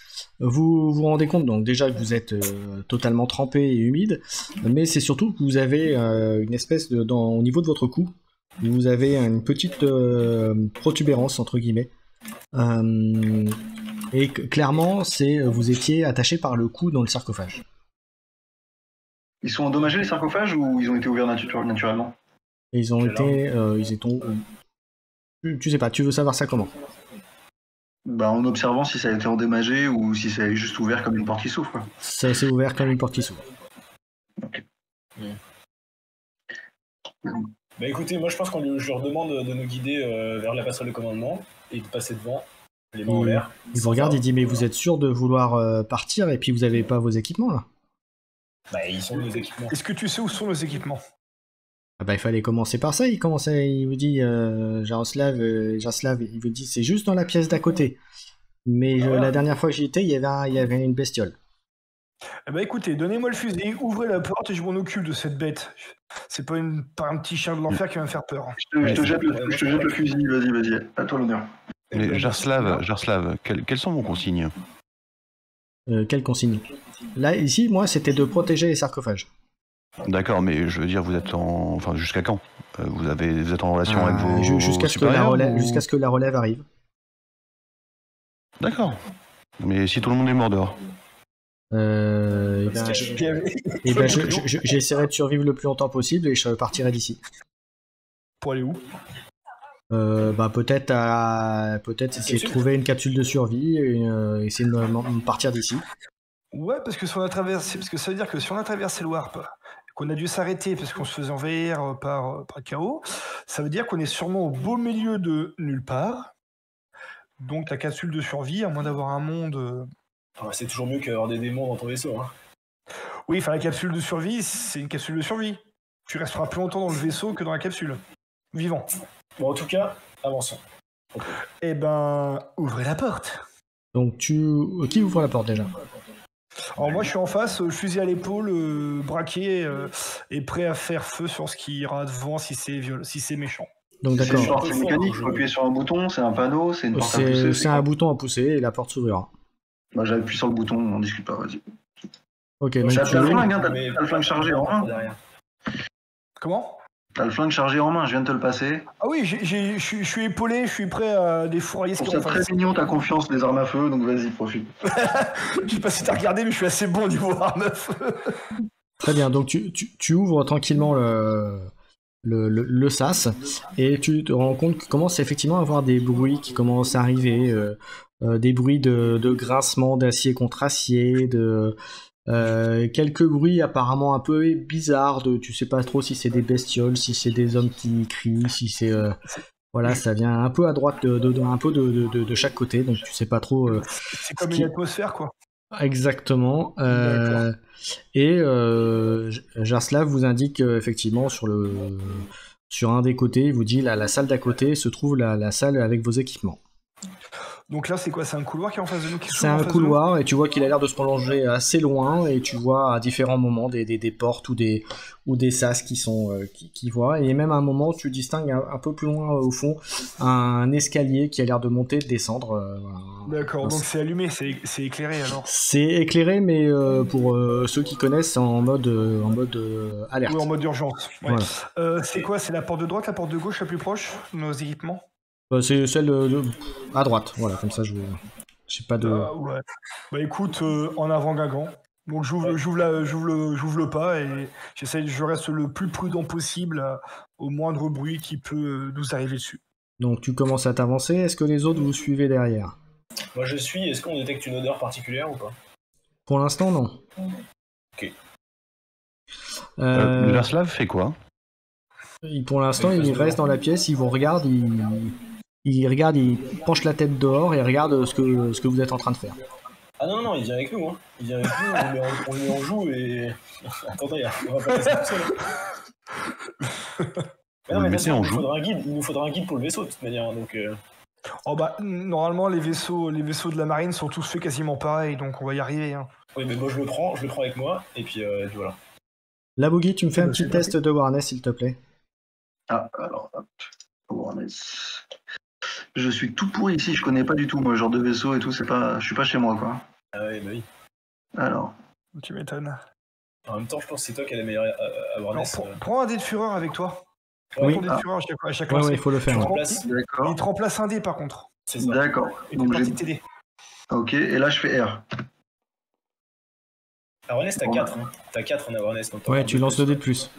vous vous rendez compte donc déjà que vous êtes euh, totalement trempé et humide, mais c'est surtout que vous avez euh, une espèce de, dans, au niveau de votre cou, vous avez une petite euh, protubérance entre guillemets, Euh, et que- clairement c'est vous étiez attaché par le cou dans le sarcophage. Ils sont endommagés les sarcophages ou ils ont été ouverts natu- naturellement? Et ils ont été, euh, ils étaient, tu, tu sais pas, tu veux savoir ça comment? Bah, en observant si ça a été endommagé ou si ça est juste ouvert comme une porte qui s'ouvre. quoi. Ça s'est ouvert comme une porte qui s'ouvre. Bah écoutez, moi je pense qu'on lui, je leur demande de nous guider euh, vers la passerelle de commandement et de passer devant, les mains en Il- l'air. Il vous regarde, il dit mais vous êtes sûr de vouloir euh, partir? Et puis vous avez pas vos équipements là? Bah ils sont nos équipements. Est-ce que tu sais où sont nos équipements? Ah bah il fallait commencer par ça, il commençait, il vous dit euh, Jaroslav, euh, Jaroslav, il vous dit c'est juste dans la pièce d'à côté. Mais euh, Ah. la dernière fois que j'y étais, il y avait, un- il y avait une bestiole. Eh bah écoutez, donnez-moi le fusil, ouvrez la porte et je m'en occupe de cette bête. C'est pas, une, pas un petit chien de l'enfer qui va me faire peur. Je te, je te jette, le, je te jette le fusil, vas-y, vas-y. À toi l'honneur. Mais Jarslav, Jarslav, quelles, quelles sont vos consignes? Euh, quelle consigne Là ici, moi, c'était de protéger les sarcophages. D'accord, mais je veux dire, vous êtes en. Enfin, jusqu'à quand? Euh, vous, avez, vous êtes en relation avec Euh, vos. ju- jusqu'à ce que la relève, ou- jusqu'à ce que la relève arrive. D'accord. Mais si tout le monde est mort dehors? Euh, je- ben, je- je- je- j'essaierai de survivre le plus longtemps possible et je partirai d'ici. Pour aller où? Euh, bah peut-être à peut-être essayer de capsule trouver une capsule de survie et euh, essayer de partir d'ici. Ouais, parce que si on a traversé, parce que ça veut dire que si on a traversé le warp, qu'on a dû s'arrêter parce qu'on se faisait envahir par, par Chaos, ça veut dire qu'on est sûrement au beau milieu de nulle part. Donc la capsule de survie, à moins d'avoir un monde. euh, Ah, c'est toujours mieux qu'avoir des démons dans ton vaisseau. Hein. Oui, enfin la capsule de survie, c'est une capsule de survie. Tu resteras plus longtemps dans le vaisseau que dans la capsule. Vivant. Bon en tout cas, avançons. Eh ben, ouvrez la porte. Donc tu qui ouvre la porte déjà? Alors moi je suis en face, euh, fusil à l'épaule, euh, braqué euh, et prêt à faire feu sur ce qui ira devant si c'est viol- si c'est méchant. Donc C'est une d'accord. porte mécanique, il faut appuyer sur un bouton, c'est un panneau, c'est une porte à C'est pousser. c'est un bouton à pousser et la porte s'ouvrira. Bah, J'appuie sur le bouton, on discute pas, vas-y. Ok, donc Ça tu flingue, hein, t'as t'as le flingue chargé en main. Derrière. Comment? T'as le flingue chargé en main, je viens de te le passer. Ah oui, je suis- je suis épaulé, je suis prêt à défourailler Je ce trouve qu'il ça en très mignon, ta confiance des armes à feu, donc vas-y, profite. Je sais pas si t'as regardé, mais je suis assez bon au niveau arme à feu. Très bien, donc tu, tu, tu ouvres tranquillement le, le, le, le sas et tu te rends compte qu'il commence effectivement à avoir des bruits qui commencent à arriver, euh, euh, des bruits de, de grincement d'acier contre acier, de euh, quelques bruits apparemment un peu bizarres, de tu sais pas trop si c'est des bestioles, si c'est des hommes qui crient, si c'est euh, voilà, ça vient un peu à droite, de, de- de- un peu de, chaque côté, donc tu sais pas trop. euh, C'est comme qui- une atmosphère, quoi. Exactement. et Jarslav vous indique effectivement sur le sur un des côtés, il vous dit la, la salle d'à côté se trouve la, la salle avec vos équipements. Donc là, c'est quoi? C'est un couloir qui est en face de nous C'est un couloir et tu vois qu'il a l'air de se prolonger assez loin et tu vois à différents moments des, des, des portes ou des, ou des sas qui sont euh, qui, qui voient et même à un moment tu distingues un, un peu plus loin euh, au fond un escalier qui a l'air de monter de descendre. euh. D'accord, donc c'est allumé, c'est éclairé alors. C'est éclairé mais pour ceux qui connaissent en mode en mode alerte. Oui, en mode urgence. Ouais. Voilà. C'est quoi? C'est la porte de droite, la porte de gauche la plus proche nos équipements? Euh, c'est celle de- de- à droite, voilà comme ça je j'ai pas de Ah, ouais. Bah écoute, euh, en avant Guingamp. Donc j'ouvre le, pas et j'essaie, je reste le plus prudent possible à- au moindre bruit qui peut euh, nous arriver dessus. donc tu commences à t'avancer. Est-ce que les autres vous suivez derrière? Moi je suis, est-ce qu'on détecte une odeur particulière ou pas? Pour l'instant non. Ok. Euh, Euh, fait quoi? Il- Pour l'instant, Il reste dans la pièce, il vous regarde, il, il regarde, il penche la tête dehors et regarde ce que, ce que vous êtes en train de faire. Ah non, non, il vient avec nous, hein. Il vient avec nous, on met en, joue et. Attends, attends, on va pas laisser tout seul. Mais non, mais il nous joue faudra un guide, il nous faudra un guide pour le vaisseau de toute manière, donc. euh, Oh bah normalement les vaisseaux, les vaisseaux de la marine sont tous faits quasiment pareil, donc on va y arriver. hein. Oui, mais moi je le prends, je le prends avec moi, et puis, euh, et puis voilà. La Boogie, tu me fais un bah, petit test de awareness, s'il te plaît. Ah, alors, hop. Awareness. Je suis tout pourri ici, je connais pas du tout, moi, genre de vaisseau et tout, c'est pas. Je suis pas chez moi, quoi. Ah ouais, bah oui. Alors, Tu m'étonnes. En même temps, je pense que c'est toi qui as la meilleure euh, Alors, awareness. prends, euh. prends un dé de fureur avec toi. Oui. Prends un dé de Ah. fureur à chaque, à chaque Ouais, ouais, il faut le faire. Il te remplace un dé par contre. c'est ça. D'accord. Et tu Donc, j'ai. dés. Ok, et là, je fais R. Awareness, t'as Bon, 4, hein. T'as 4 en awareness. donc t'as Ouais, tu deux lances le dé de plus.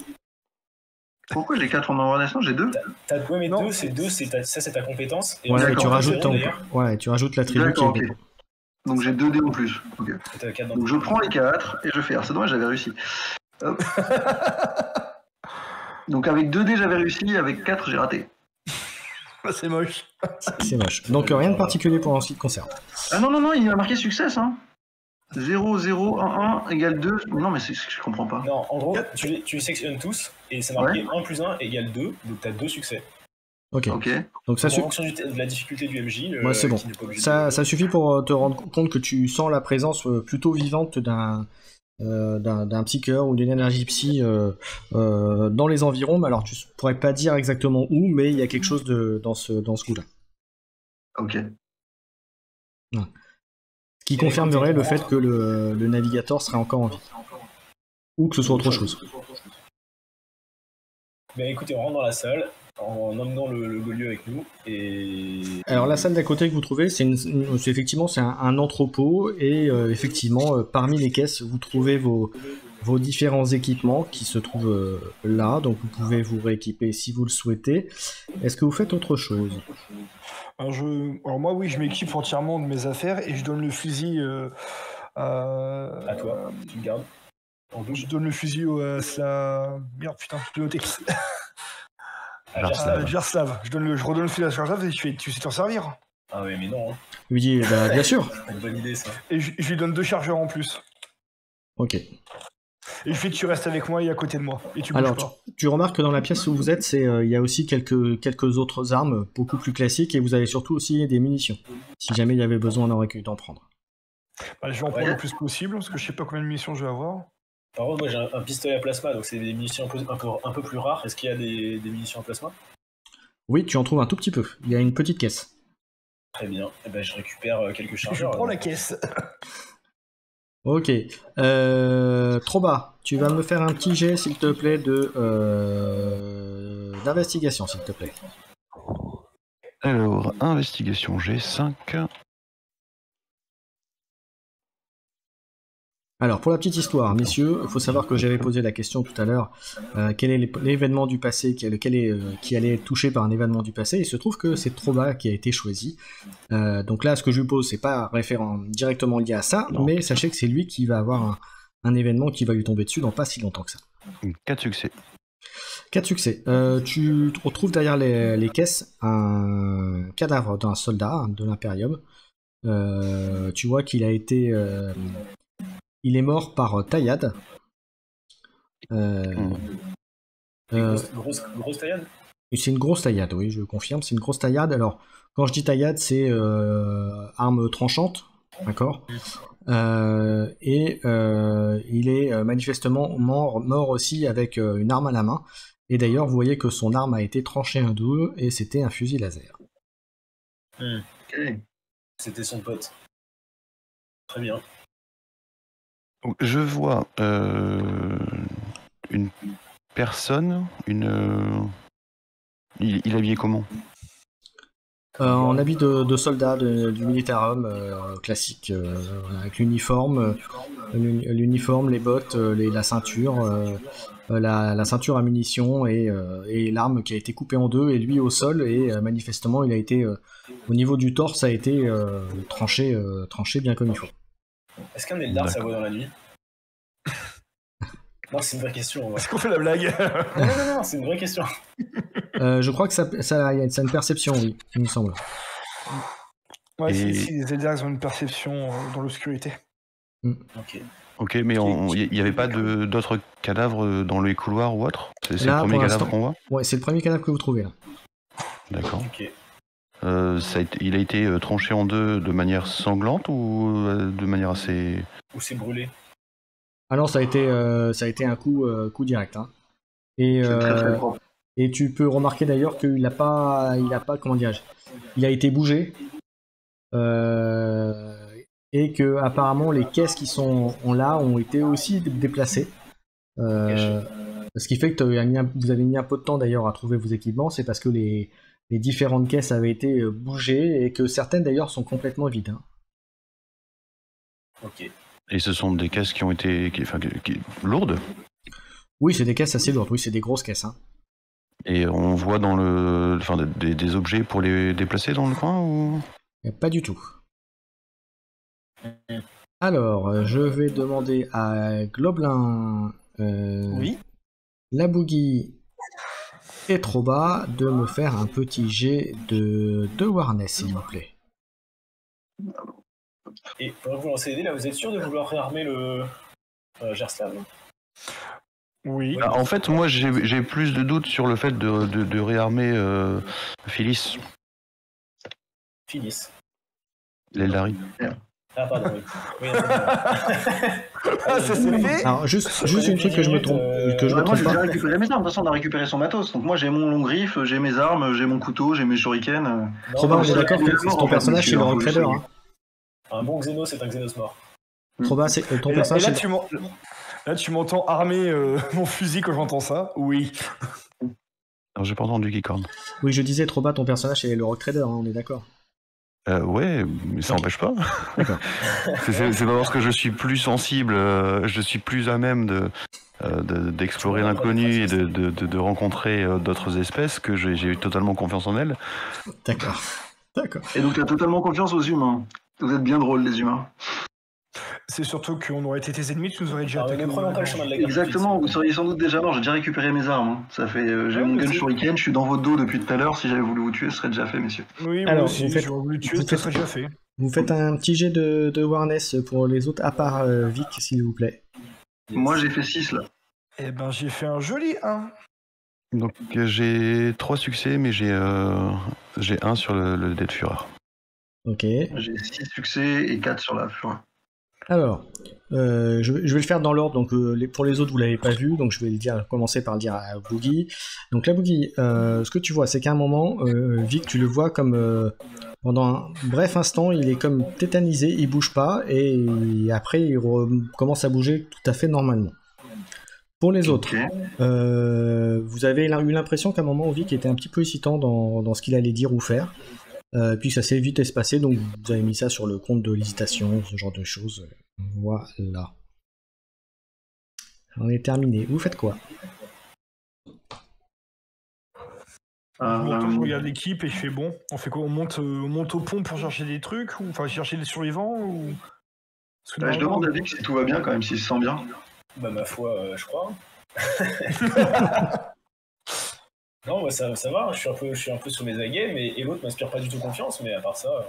Pourquoi j'ai 4 en Non, j'ai 2 T'as ouais, mais Non. 2, c'est 2, c'est ta- ça c'est ta compétence. Et Ouais, tu rajoutes ton... ouais, tu rajoutes l'attribut qui est. Donc j'ai 2 dés en plus. Ok. et t'as 4 dans Donc je prends les 4 et je fais R. C'est dommage, j'avais réussi. Donc avec 2 dés, j'avais réussi, avec 4, j'ai raté. Ah, C'est moche. C'est moche. Donc rien de particulier pour en ce qui te concerne. Ah non, non, non, il a marqué succès, hein 0, 0, 1, 1 égale 2. Non, mais c'est je comprends pas. Non, en gros, tu les, tu les sectionnes tous et c'est marqué Ouais. 1 plus 1 égale 2, donc t'as 2 succès. Ok. Ok. Donc ça, en fonction du- de la difficulté du MJ. euh, Ouais, c'est bon. obligé de- ça, ça suffit pour euh, te rendre compte que tu sens la présence euh, plutôt vivante d'un euh, d'un psycheur ou d'une énergie psy euh, euh, dans les environs. Mais alors, tu pourrais pas dire exactement où, mais il y a quelque chose de, dans ce, dans ce goût-là. Ok. Ce qui confirmerait le fait que le, le navigateur serait encore en vie. Ou que ce soit autre chose. Ben écoutez, on rentre dans la salle en emmenant le, le Golieu avec nous et. Alors la salle d'à côté que vous trouvez, c'est effectivement c'est un, un entrepôt et euh, effectivement euh, parmi les caisses vous trouvez vos, vos différents équipements qui se trouvent euh, là, donc vous pouvez vous rééquiper si vous le souhaitez. Est-ce que vous faites autre chose? Alors, je... Alors moi, oui, je m'équipe entièrement de mes affaires et je donne le fusil euh, à... À toi, tu le gardes? Je donne le fusil au, à Sla- Merde, putain, je l'ai noté. À Gerslav. Je, donne le... je redonne le fusil à Gerslav et je fais Tu sais t'en servir Ah ouais, mais non, hein. Il lui dit bah, bien sûr. c'est une bonne idée ça. Et je, je lui donne deux chargeurs en plus. Ok. Et je fais Tu restes avec moi et à côté de moi. Et tu Alors pas. tu, tu remarques que dans la pièce où vous êtes, euh, il y a aussi quelques quelques autres armes beaucoup plus classiques et vous avez surtout aussi des munitions. Si jamais il y avait besoin d'en prendre. Bah, je vais en prendre Ouais. le plus possible parce que je sais pas combien de munitions je vais avoir. Par contre, moi j'ai un, un pistolet à plasma, donc c'est des munitions un peu, un peu, un peu plus rares. Est-ce qu'il y a des, des munitions à plasma? Oui, tu en trouves un tout petit peu. Il y a une petite caisse. Très bien. Eh ben, je récupère euh, quelques Je chargeurs. prends alors. la caisse. Ok. Euh, Troba, tu vas me faire un petit jet, s'il te plaît, de euh, d'investigation, s'il te plaît. Alors, investigation G5. Alors, pour la petite histoire, messieurs, il faut savoir que j'avais posé la question tout à l'heure euh, quel est l'é- l'événement du passé qui, quel est, euh, qui allait être touché par un événement du passé Il se trouve que c'est Troba qui a été choisi. Euh, donc là, ce que je lui pose, c'est pas référent directement lié à ça, Non. mais sachez que c'est lui qui va avoir un, un événement qui va lui tomber dessus dans pas si longtemps que ça. 4 succès. 4 succès. Tu retrouves derrière les, les caisses un cadavre d'un soldat de l'Imperium. Tu vois qu'il a été. Il est mort par taillade. Euh, euh, Grosse, grosse, grosse taillade C'est une grosse taillade, oui, je confirme, c'est une grosse taillade. Alors, quand je dis taillade, c'est euh, arme tranchante, d'accord? Euh, Et euh, il est manifestement mort, mort aussi avec euh, une arme à la main. Et d'ailleurs, vous voyez que son arme a été tranchée en deux et c'était un fusil laser. Ok. C'était son pote. Très bien. Je vois euh, une personne, une. euh, Il, il est habillé comment? Euh, en habit de, soldat de- du militarum euh, classique, avec l'uniforme, l'uni- l'uniforme, les bottes, les- la ceinture, la, ceinture à munitions et, l'arme qui a été coupée en deux et lui au sol et manifestement il a été au niveau du torse a été tranché, tranché bien comme il faut. Est-ce qu'un Eldar, ça voit dans la nuit Non, c'est une vraie question. Est-ce qu'on fait la blague Non, non, non, non, c'est une vraie question. Euh, je crois que ça, ça, ça a une perception, oui, il me semble. Ouais, Et- si, si les Eldar ils ont une perception euh, dans l'obscurité. Ok. Ok, mais il n'y avait pas d'autres cadavres euh, dans les couloirs ou autre? C'est le premier cadavre qu'on voit? Ouais, c'est le premier cadavre que vous trouvez là. D'accord. Ok. Euh, ça a été- il a été euh, tranché en deux de manière sanglante ou euh, de manière assez. Ou c'est brûlé Ah non, ça a été, euh, ça a été un coup, euh, coup direct. hein. Et, C'est très très propre. Et tu peux remarquer d'ailleurs qu'il n'a pas, il a pas, comment dirais-je, il a été bougé. Euh, et que apparemment les caisses qui sont en là ont été aussi dé- déplacées. Euh, ce qui fait que t'as mis un- vous avez mis un peu de temps d'ailleurs à trouver vos équipements, c'est parce que les, les différentes caisses avaient été euh, bougées et que certaines d'ailleurs sont complètement vides. hein. Ok. Et ce sont des caisses qui ont été qui- enfin, qui- qui- lourdes? Oui, c'est des caisses assez lourdes, oui, c'est des grosses caisses. hein. Et on voit dans le, enfin, des, des objets pour les déplacer dans le coin ou? Euh, Pas du tout. Alors, euh, je vais demander à Globelin, euh, Oui. la et Troba de me faire un petit jet de, de Warness, s'il vous plaît. Et que vous lancez les dés, là, vous êtes sûr de vouloir réarmer le euh, Gerslav? Oui. Ah, En fait, moi, j'ai j'ai plus de doutes sur le fait de, de, de réarmer euh, Phyllis, Phyllis. l'Eldari. Ah, pardon, oui. Oui, non, non. Ah, ça s'est fait Alors, juste, juste une truc que je me trompe, Euh, que je me Ouais, moi trompe j'ai pas. déjà récupéré mes armes, de toute façon on a récupéré son matos. Donc moi j'ai mon long griffe, j'ai mes armes, j'ai mon couteau, j'ai mes shurikens. Troba, on est d'accord que est ton en personnage c'est le Rock Trader. Hein. Un bon Xeno, c'est un Xenos mort. Troba, c'est euh, ton personnage. là, c'est- tu m'en- là, tu m'entends armer euh, mon fusil quand j'entends ça Oui. Alors, j'ai pas entendu qui corne. Oui, je disais Troba, ton personnage c'est le Rock Trader. hein, on est d'accord. Euh, ouais, mais ça n'empêche pas. C'est parce que je suis plus sensible, euh, je suis plus à même de euh, de- d'explorer l'inconnu et de, de, de- de rencontrer euh, d'autres espèces que j'ai j'ai eu totalement confiance en elles. D'accord. D'accord. Et donc tu as totalement confiance aux humains. Vous êtes bien drôles les humains. C'est surtout qu'on aurait été tes ennemis, tu nous aurais déjà Alors, attaqué. ne prenons pas le chemin de la guerre. Exactement, vous seriez sans doute déjà mort, j'ai déjà récupéré mes armes. hein. Ça fait euh, j'ai Ouais, mon mais gun c'est- shuriken, je suis dans votre dos depuis tout à l'heure, si j'avais voulu vous tuer, ce serait déjà fait messieurs. Oui, moi Alors, aussi, vous faites- j'aurais voulu tuer, vous ça faites- serait déjà fait. Vous faites un petit jet de, de Warness pour les autres, à part euh, Vic, s'il vous plaît. Moi j'ai fait 6 là. Eh ben, j'ai fait un joli 1. Donc euh, j'ai trois succès, mais j'ai euh, j'ai un sur le, le dé de fureur. Ok. J'ai 6 succès et 4 sur la fureur. Alors, euh, je, je vais le faire dans l'ordre. Donc, euh, les- pour les autres, vous l'avez pas vu, donc je vais le dire, commencer par le dire à Boogie. Donc, la Boogie, euh, ce que tu vois, c'est qu'à un moment, Vic, tu le vois comme pendant un bref instant, il est comme tétanisé, il bouge pas, et après, il commence à bouger tout à fait normalement. Pour les autres, vous avez eu l'impression qu'à un moment, Vic était un petit peu hésitant dans, dans ce qu'il allait dire ou faire. Euh, puis ça s'est vite espacé, donc vous avez mis ça sur le compte de l'hésitation, ce genre de choses. Voilà. On est terminé. Vous faites quoi? Je, monte- je Euh, regarde l'équipe et je fais bon. On fait quoi? On monte, euh, on monte au pont pour chercher des trucs ou enfin chercher des survivants ou bah, je demande à Vic si tout va bien quand même, s'il se sent bien. Bah, ma foi, euh, je crois. non, bah, ça, ça va, je suis, un peu, je suis un peu sur mes aguets, mais et l'autre m'inspire pas du tout confiance, mais à part ça, euh,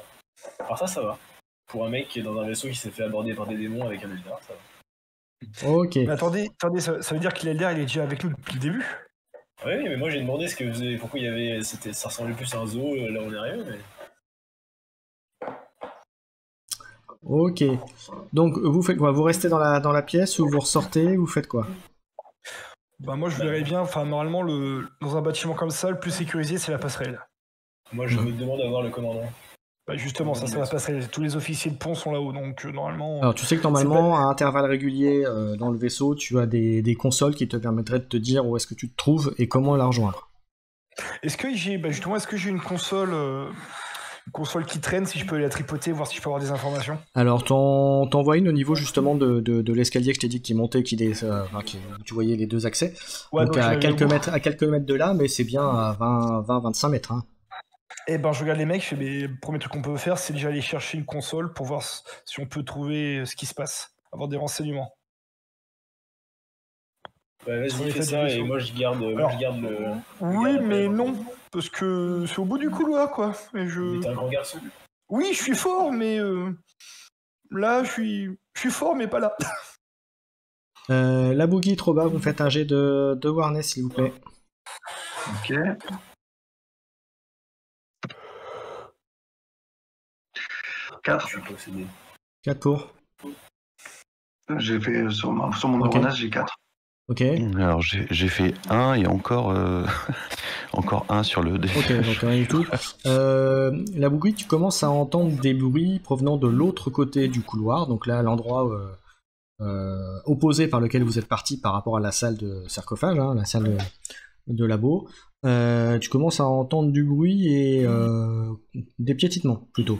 à part ça, ça va. Pour un mec qui est dans un vaisseau qui s'est fait aborder par des démons avec un Eldar, ça va. Ok. Mais attendez, attendez, ça, ça veut dire que il est déjà avec nous depuis le début? Oui, mais moi j'ai demandé ce que vous avez- pourquoi il y avait. C'était, ça ressemblait plus à un zoo euh, là où on est arrivé, mais. Ok. Donc vous faites quoi? Vous restez dans la, dans la pièce ou vous ressortez? Vous faites quoi? Bah moi je verrais bien, enfin normalement le, dans un bâtiment comme ça, le plus sécurisé c'est la passerelle. Moi je me demande à voir le commandant. Bah justement, ça c'est la passerelle. Tous les officiers de pont sont là-haut, donc euh, normalement. Alors tu sais que normalement, à intervalles réguliers euh, dans le vaisseau, tu as des, des consoles qui te permettraient de te dire où est-ce que tu te trouves et comment la rejoindre. Est-ce que j'ai, bah justement, est-ce que j'ai une console, euh, console qui traîne si je peux la tripoter, voir si je peux avoir des informations Alors t'en t'en vois une au niveau justement de, de, de l'escalier que je t'ai dit qui montait, qui, des, euh, enfin, qui- tu voyais les deux accès. Ouais, donc donc, à quelques, mètres, à quelques mètres de là, mais c'est bien à 20-25 mètres. Hein. Eh ben, je regarde les mecs, je fais, mais le premier truc qu'on peut faire, c'est déjà aller chercher une console pour voir si on peut trouver euh, ce qui se passe, avoir des renseignements. Bah, vas-y, fais ça et moi je garde, moi, Alors. je garde le. Oui, mais non, parce que c'est au bout du couloir, quoi. Et Mais je... T'es un grand garçon. Oui, je suis fort, mais euh, là, je suis, je suis fort, mais pas là. Euh, la boogie trop bas, vous me faites un jet de, de awareness s'il vous plaît. Ok. Quatre. suis possédé. 4 pour. J'ai fait euh, sur, ma- sur mon Ok. ordonnance, j'ai 4. Ok. Alors j'ai j'ai fait un et encore, euh, encore un sur le dé. Ok, donc rien du tout. Euh, la bougie, tu commences à entendre des bruits provenant de l'autre côté du couloir, donc là, l'endroit euh, euh, opposé par lequel vous êtes parti par rapport à la salle de sarcophage, hein, la salle de, de labo. Euh, tu commences à entendre du bruit et euh, des piétinements plutôt.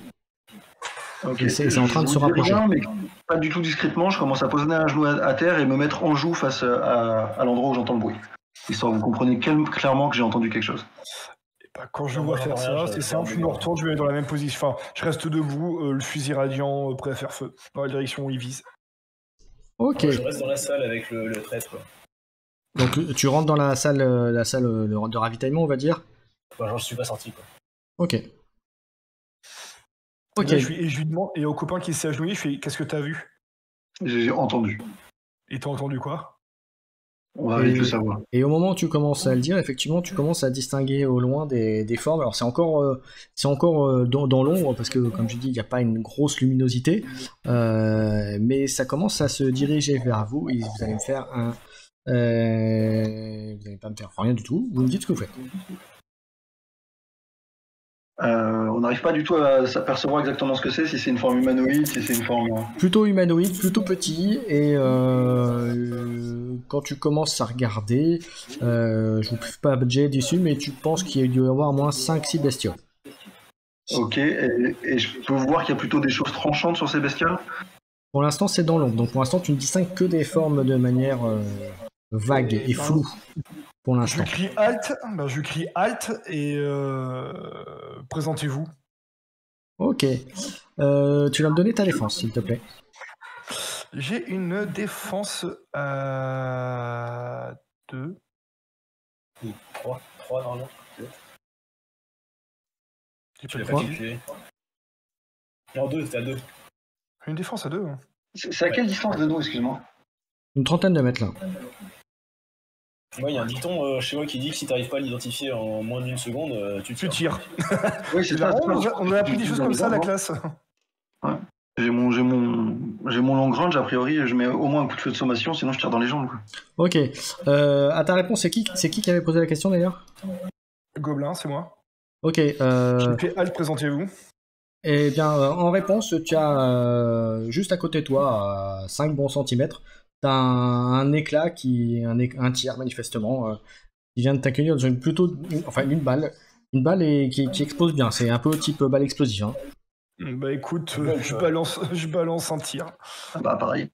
Ok. Et c'est- en train de se rapprocher. rien, mais pas du tout discrètement, je commence à poser un genou à, à terre et me mettre en joue face à, à l'endroit où j'entends le bruit. Histoire que vous compreniez clairement que j'ai entendu quelque chose. Et bah, quand je Non, vois faire rien, ça, c'est simple, je me retourne, je mets dans la même position. Enfin, je reste debout, euh, le fusil radiant, euh, prêt à faire feu, dans la direction où il vise. Ok, je reste dans la salle avec le, le traître. donc tu rentres dans la salle, euh, la salle euh, de, de ravitaillement, on va dire? Enfin, j'en suis pas sorti quoi. Ok. Ok. Là, je lui- et je lui demande, et au copain qui s'est agenouillé, je fais Qu'est-ce que t'as vu? J'ai entendu. Et t'as entendu quoi? On va Et- vite le savoir. Et au moment où tu commences à le dire, effectivement, tu commences à distinguer au loin des, des formes. Alors c'est encore, euh, c'est encore euh, dans, dans l'ombre parce que, comme je dis, il n'y a pas une grosse luminosité, Euh, mais ça commence à se diriger vers vous. Et vous allez me faire un, vous n'allez pas me faire rien du tout. Vous me dites ce que vous faites. Euh, on n'arrive pas du tout à s'apercevoir exactement ce que c'est, si c'est une forme humanoïde, si c'est une forme. euh, Plutôt humanoïde, plutôt petit, et euh, quand tu commences à regarder, euh, je vous fais pas budget dessus, mais tu penses qu'il dû y avoir au moins 5-6 bestioles. Ok, et, et je peux voir qu'il y a plutôt des choses tranchantes sur ces bestioles? Pour l'instant, c'est dans l'ombre. Donc pour l'instant, tu ne distingues que des formes de manière vague et floue. Pour Je l'instant. lui crie halt, bah, je crie halt et euh, présentez-vous. Ok. Euh, tu vas me donner ta défense, s'il te plaît. J'ai une défense à 2. 3, 3 normalement. J'ai Tu pas l'as de pas Trois. calculé. Non, 2, c'était à 2. Une défense à 2. C'est c'est à quelle distance de nous, excuse-moi? Une trentaine de mètres là. Moi, il y a un dicton euh, chez moi qui dit que si t'arrives pas à l'identifier en moins d'une seconde, euh, tu Tu tires. tires. Oui, c'est ça. c'est on, ça. a, on a appris des choses comme ça à la classe. J'ai mon, j'ai mon, j'ai mon long range, a priori, je mets au moins un coup de feu de sommation, sinon je tire dans les jambes. quoi. Ok. Euh, à ta réponse, c'est qui, c'est qui qui avait posé la question d'ailleurs? Gobelin, c'est moi. Ok. Euh, halt, présentez-vous. eh bien, euh, en réponse, tu as euh, juste à côté de toi, à 5 bons centimètres, t'as un, un éclat qui, un, tir manifestement, euh, qui vient de t'accueillir dans une plutôt, une- enfin une balle, une balle et qui, qui explose bien. C'est un peu type balle explosive. hein. Bah écoute, euh, Ouais, je, bah. balance, je balance un tir. Ah Bah, pareil.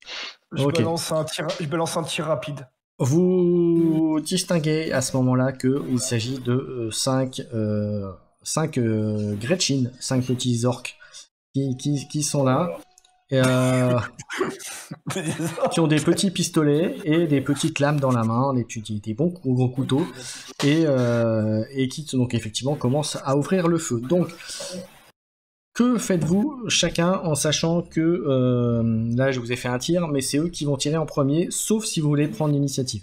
Je, balance un tir. je balance un tir rapide. Vous distinguez à ce moment-là qu'il s'agit de 5 euh, cinq, euh, Gretchen, 5 petits orques qui, qui, qui sont là, et, euh, qui ont des petits pistolets et des petites lames dans la main, des, petits, des bons gros couteaux, et, euh, et qui donc effectivement commencent à ouvrir le feu. Donc, que faites-vous chacun en sachant que euh, là je vous ai fait un tir, mais c'est eux qui vont tirer en premier, sauf si vous voulez prendre l'initiative.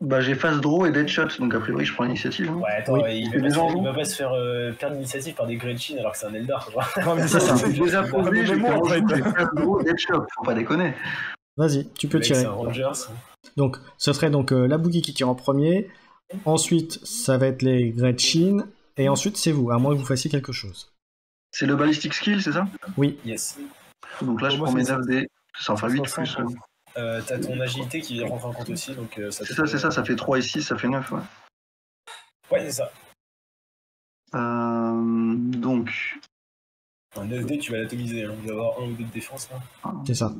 Bah, j'ai face draw et dead shot, donc a priori, je prends l'initiative. hein. Ouais, attends, Oui. il, va pas il va pas se faire euh, perdre l'initiative par des Gretchen alors que c'est un Eldar, tu vois. Non, mais C'est ça. c'est- déjà c'est- posé, j'ai face draw, dead shot, faut pas déconner. Vas-y, tu peux tirer. Rangers. Donc, ce serait donc euh, la bougie qui tire en premier. Ensuite, ça va être les Gretchen. Et ensuite, c'est vous, à moins que vous fassiez quelque chose. C'est le ballistic skill, c'est ça? Oui, Yes. Donc là, je Moi, prends mes c'est 9 des. Ça en fait 8 Ça, plus. Euh, T'as ton agilité qui rentre en compte aussi, donc euh, ça C'est ça, c'est ça, ça fait 3 et 6, ça fait 9. Ouais. Ouais, c'est ça. Euh, donc, Un 9D, tu vas l'atomiser. Hein. Il va y avoir un ou deux de défense là. c'est ça.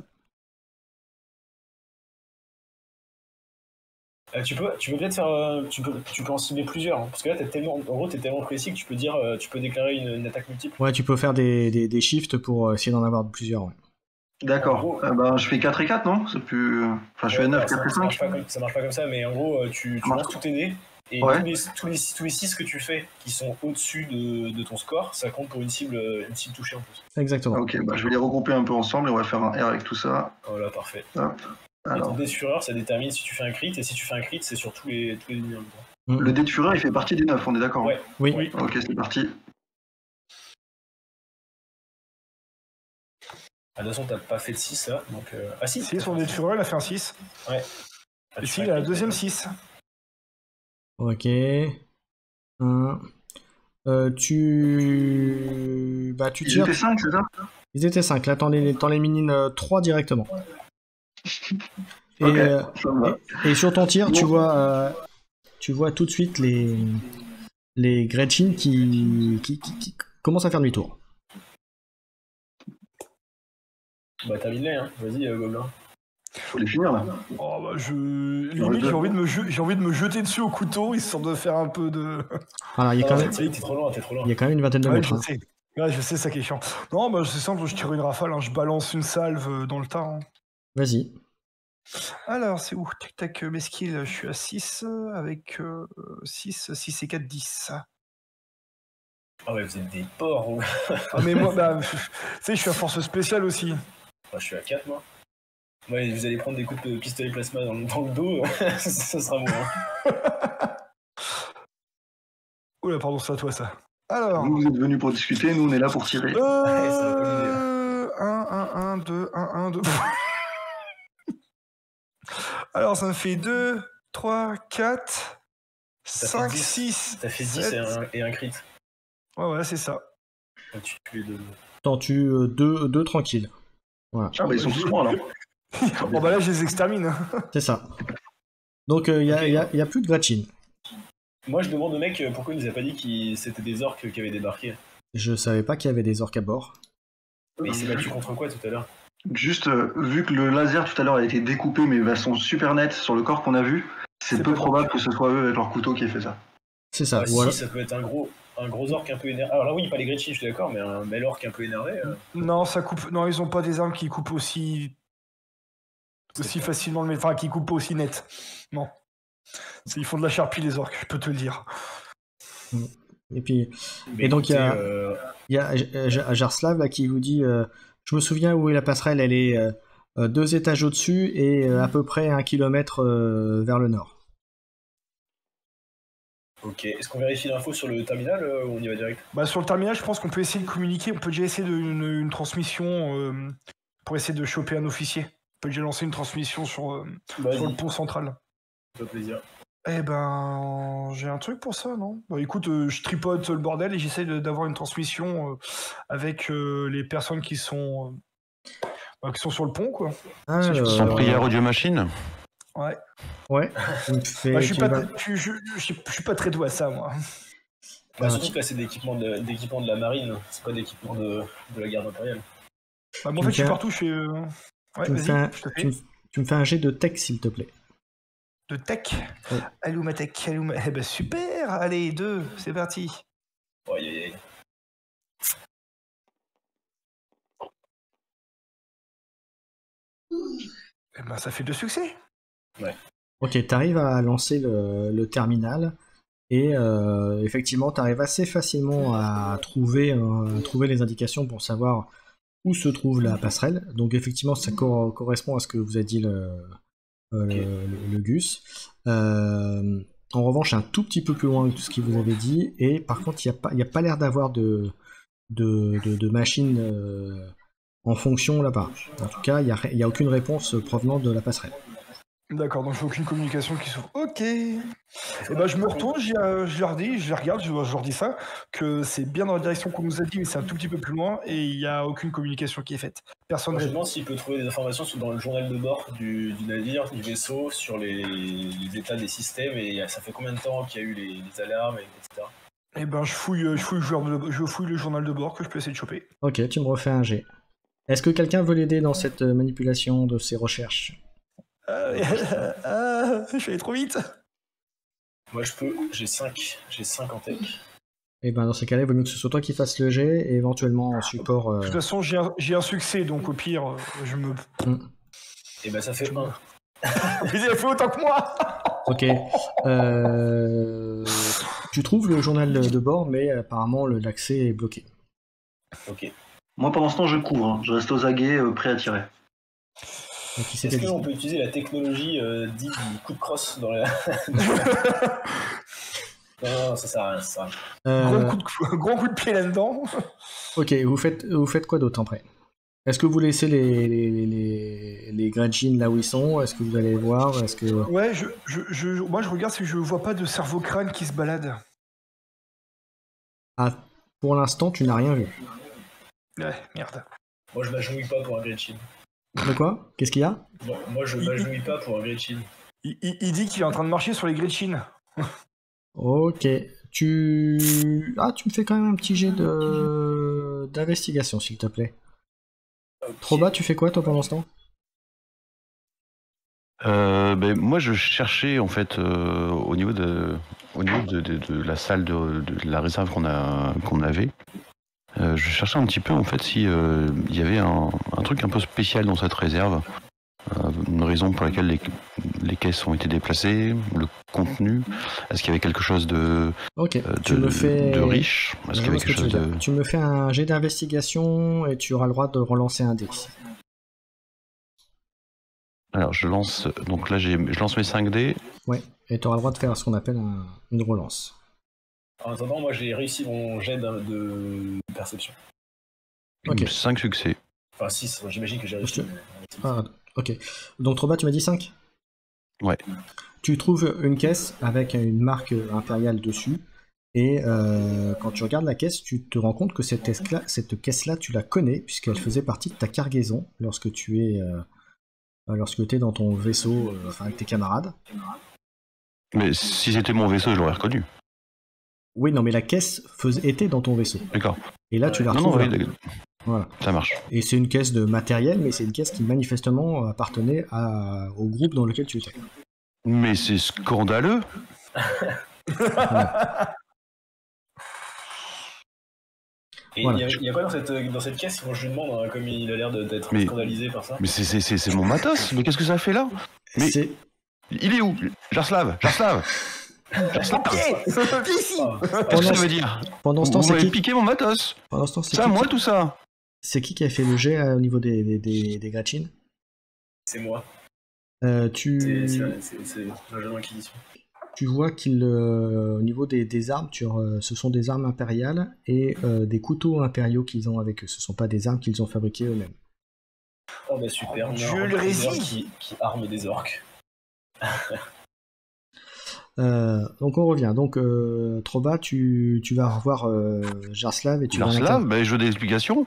Euh, tu peux, tu peux peut-être faire, euh, tu peux, tu peux en cibler plusieurs, hein, parce que là, t'es tellement, en gros, t'es tellement précis que tu peux dire, euh, tu peux déclarer une, une attaque multiple. Ouais, tu peux faire des, des, des shifts pour essayer d'en avoir plusieurs. ouais. D'accord. Euh, ben, je fais 4 et 4, non? C'est plus. Enfin, je à Ouais, 9, alors, ça, 4 et ça marche 5. pas comme, ça marche pas comme ça, mais en gros, euh, tu, tu marche lances tous tes dés, et Ouais. tous, les, tous, les, tous les 6 que tu fais, qui sont au-dessus de, de ton score, ça compte pour une cible, une cible touchée en plus. Exactement. Ok, bah, je vais les regrouper un peu ensemble et on va faire un R avec tout ça. Voilà, parfait. Hop. Et ton Alors, dé de fureur, ça détermine si tu fais un crit, et si tu fais un crit, c'est sur tous les, tous les ennemis en même temps. Mm. le dé de fureur, il fait partie des 9, on est d'accord hein? Ouais. Oui. Oui. Ok, c'est parti. De toute façon, t'as pas fait de 6 là, donc. euh, Ah si 6, on est fureur, il a fait un 6. Ah, Et tu si, fais il a la deuxième ouais. 6. Ok. Un. Euh, tu. Bah, tu Ils tires. étaient 5, c'est ça? Ils étaient 5. Là, t'en élimines 3 directement. Et, Ok, euh, va. et sur ton tir, tu vois, euh, tu vois tout de suite les, les Gretchen qui, qui, qui, qui commencent à faire demi-tour. Bah, termine-les, hein. Vas-y, euh, Gobelin. Faut les finir là. Oh, bah, je. Limite, j'ai envie, de me je- j'ai envie de me jeter dessus au couteau, histoire de faire un peu de. Voilà, il y a Ah, quand en même, t'es trop loin, t'es trop loin. il y a quand même une vingtaine de Ouais, mètres. je hein. sais. Ouais, je sais, ça qui est chiant. Non, bah, c'est simple, je tire une rafale, hein, je balance une salve euh, dans le tas. hein. Vas-y. Alors, c'est où? Tac, tac, euh, mes skills, je suis à 6 euh, avec 6, 6 et 4, 10. Ah ouais, vous êtes des porcs, ou... Ah, mais moi, bah, tu sais, je suis à force spéciale aussi. Moi, je suis à 4, moi. Ouais, vous allez prendre des coups de pistolet plasma dans, le- dans le dos, ça sera moi. hein. Oula, pardon, c'est à toi ça. Alors, Vous, vous êtes venus pour discuter, nous on est là pour tirer. euh, 1, 1, 1, 2, 1, 1, 2. Alors, ça me fait 2, 3, 4, fait 5, 10. 6. Ça fait 10 et un, et un crit. Ouais, ouais, c'est ça. Tu tues deux. T'en tues euh, deux, Ah bah ils sont tous trois là. Bon, bah là, je les extermine. C'est ça. Donc il n'y a, y a- y a plus de Gretchen. Moi, je demande au mec euh, pourquoi il nous a pas dit que c'était des orques qui avaient débarqué. Je savais pas qu'il y avait des orques à bord. Mais il s'est battu contre quoi tout à l'heure? Juste, euh, vu que le laser tout à l'heure a été découpé mais de façon super nette sur le corps qu'on a vu, c'est peu probable que ce soit eux avec leur couteau qui ait fait ça. C'est ça. Ah, si, Voilà. ça peut être un gros, un gros orc un peu énervé. Alors là, oui, pas les Gretchen, je suis d'accord, mais un bel orc un peu énervé. euh, Non, ça coupe. Non, ils ont pas des armes qui coupent aussi aussi facilement le enfin qui coupent aussi net. Non. C'est- Ils font de la charpie les orques, je peux te le dire. Et puis mais Et donc, il y a- écoutez, euh, il y a J- Jarslav là qui vous dit euh, Je me souviens où est la passerelle, elle est euh, euh, deux étages au-dessus et euh, à peu près un kilomètre euh, vers le nord. Ok, est-ce qu'on vérifie l'info sur le terminal euh, ou on y va direct? Bah, sur le terminal, je pense qu'on peut essayer de communiquer. On peut déjà essayer de, une, une transmission euh, pour essayer de choper un officier. On peut déjà lancer une transmission sur, euh, sur le pont central. ça fait plaisir. Eh ben, j'ai un truc pour ça, non? Bah écoute, euh, je tripote le bordel et j'essaie d'avoir une transmission euh, avec euh, les personnes qui sont, euh, bah, qui sont sur le pont, quoi. Alors, Sans prière audio machine? Ouais. Ouais. Bah, je, suis pas, vas- je, je- je suis- je suis pas très doué à ça, moi. Bah, Ah, surtout que là, c'est d'équipement de, d'équipement de la marine, c'est pas d'équipement de, de la garde impériale. Bah, en fait, je suis fais- partout. Je suis. euh, Ouais, tu me fais un- vas-y, je te tu fais. me- tu me fais un jet de tech s'il te plaît. De tech. Ouais. Allô, ma tech. Allô, ma... Eh ben, super Allez, deux, c'est parti. Aïe, aïe, aïe. Eh ben, ça fait deux succès. Ok, tu arrives à lancer le, le terminal et euh, effectivement, tu arrives assez facilement à trouver, euh, à trouver les indications pour savoir où se trouve la passerelle. Donc effectivement, ça cor- correspond à ce que vous a dit le, euh, Ok. le, le Gus. En revanche, un tout petit peu plus loin que tout ce qu'il vous avait dit, et par contre, il n'y a pas, il y a pas l'air d'avoir de, de, de, de machine en fonction là-bas. En tout cas, il n'y a, il y a aucune réponse provenant de la passerelle. D'accord, donc j'ai aucune communication qui s'ouvre. Ok. Et ben je me retourne, j'y, euh, je leur dis, je les regarde, je, je leur dis ça, que c'est bien dans la direction qu'on nous a dit, mais c'est un tout petit peu plus loin et il n'y a aucune communication qui est faite. Personne Moi, je demande s'il peut trouver des informations dans le journal de bord du, du navire, du vaisseau, sur les, les états des systèmes et ça fait combien de temps qu'il y a eu les, les alarmes, et- etc. Et ben je fouille, euh, je fouille, le je fouille le journal de bord que je peux essayer de choper. Ok, tu me refais un G. Est-ce que quelqu'un veut l'aider dans cette euh, manipulation de ses recherches? Euh, euh, je suis allé trop vite. Moi, je peux, j'ai 5, j'ai 5 en tech. Et ben dans ces cas-là, il vaut mieux que ce soit toi qui fasses le G et éventuellement en support. euh, De toute façon, j'ai un, succès, donc au pire, euh, je me. Et ben ça fait 1. Il a fait autant que moi Ok. Euh, Tu trouves le journal de bord, mais apparemment l'accès est bloqué. Ok. Moi, pendant ce temps, je couvre. hein. Je reste aux aguets, euh, prêt à tirer. Est-ce qu'on peut utiliser la technologie euh, dite du coup de crosse dans la. non, non, ça sert à rien, ça sert à rien. Euh, gros, coup de, gros coup de pied là-dedans. ok, vous faites, vous faites quoi d'autre après? Est-ce que vous laissez les, les, les, les, les Gretchen là où ils sont? Est-ce que vous allez les voir? Est-ce que Ouais, je, je, je, moi je regarde si je vois pas de cerveau crâne qui se balade. ah, pour l'instant tu n'as rien vu Ouais, merde. Moi, je m'agenouille pas pour un Gretchen. De quoi? Qu'est-ce qu'il y a? Moi, moi, je m'agenouille pas pour un Gretchen. Il, il- il dit qu'il est en train de marcher sur les Gretchen. Ok. Tu ah tu me fais quand même un petit jet de d'investigation s'il te plaît. Trop bas, tu fais quoi toi pendant ce temps? Euh, ben, moi, je cherchais en fait euh, au niveau de, au niveau de, de- de la salle de, de la réserve qu'on a, qu'on avait. Euh, je cherchais un petit peu en fait si euh, il y avait un, un truc un peu spécial dans cette réserve, Euh, une raison pour laquelle les, les caisses ont été déplacées, le contenu. Est-ce qu'il y avait quelque chose de, Ok. euh, tu de, me fais. de riche? Est-ce qu'il y avait que quelque tu chose de. Tu me fais un jet d'investigation et tu auras le droit de relancer un dé. Alors je lance donc là j'ai je lance mes 5 dés. Et tu auras le droit de faire ce qu'on appelle un- une relance. En attendant, moi, j'ai réussi mon jet de perception. Ok. 5 succès. Enfin, 6, j'imagine que j'ai réussi. Ah, ok. Donc trop bas, tu m'as dit 5 Ouais. Tu trouves une caisse avec une marque impériale dessus. Et euh, quand tu regardes la caisse, tu te rends compte que cette caisse-là, cette caisse-là tu la connais, puisqu'elle faisait partie de ta cargaison lorsque tu es, euh, lorsque es dans ton vaisseau, euh, enfin avec tes camarades. Mais si c'était mon vaisseau, je l'aurais reconnu. Oui, non, mais la caisse fais- était dans ton vaisseau. D'accord. Et là, tu la Non, non, retrouves. oui. Voilà. ça marche. Et c'est une caisse de matériel, mais c'est une caisse qui manifestement appartenait à- au groupe dans lequel tu étais. Mais c'est scandaleux. Et Voilà. il y a- quoi dans cette, dans cette caisse Moi, je lui demande, hein, comme il a l'air d'être scandalisé par ça. Mais c'est- c'est c'est- c'est mon matos. Mais qu'est-ce que ça fait là? Mais- C'est Il est où? Jarslav Jarslav Qu'est-ce Ah, que ça veut dire pendant ce temps, c'est qui piqué mon matos. Pendant ce temps, c'est à moi tout ça. c'est qui qui a fait le jet euh, au niveau des, des, des, des c'est moi. Euh, C'est tu, c'est- c'est- c'est la jeune inquisition. tu vois qu'il euh, au niveau des, des armes, tu, euh, ce sont des armes impériales et euh, des couteaux impériaux qu'ils ont avec eux. Ce sont pas des armes qu'ils ont fabriquées eux-mêmes. Oh bah super, Oh, Dieu, un le qui, qui arme des orques. Euh, donc on revient. Donc euh, Troba, tu, tu vas revoir euh, Jarslav et tu vas Jarslav, l'inter- ben, je veux des explications.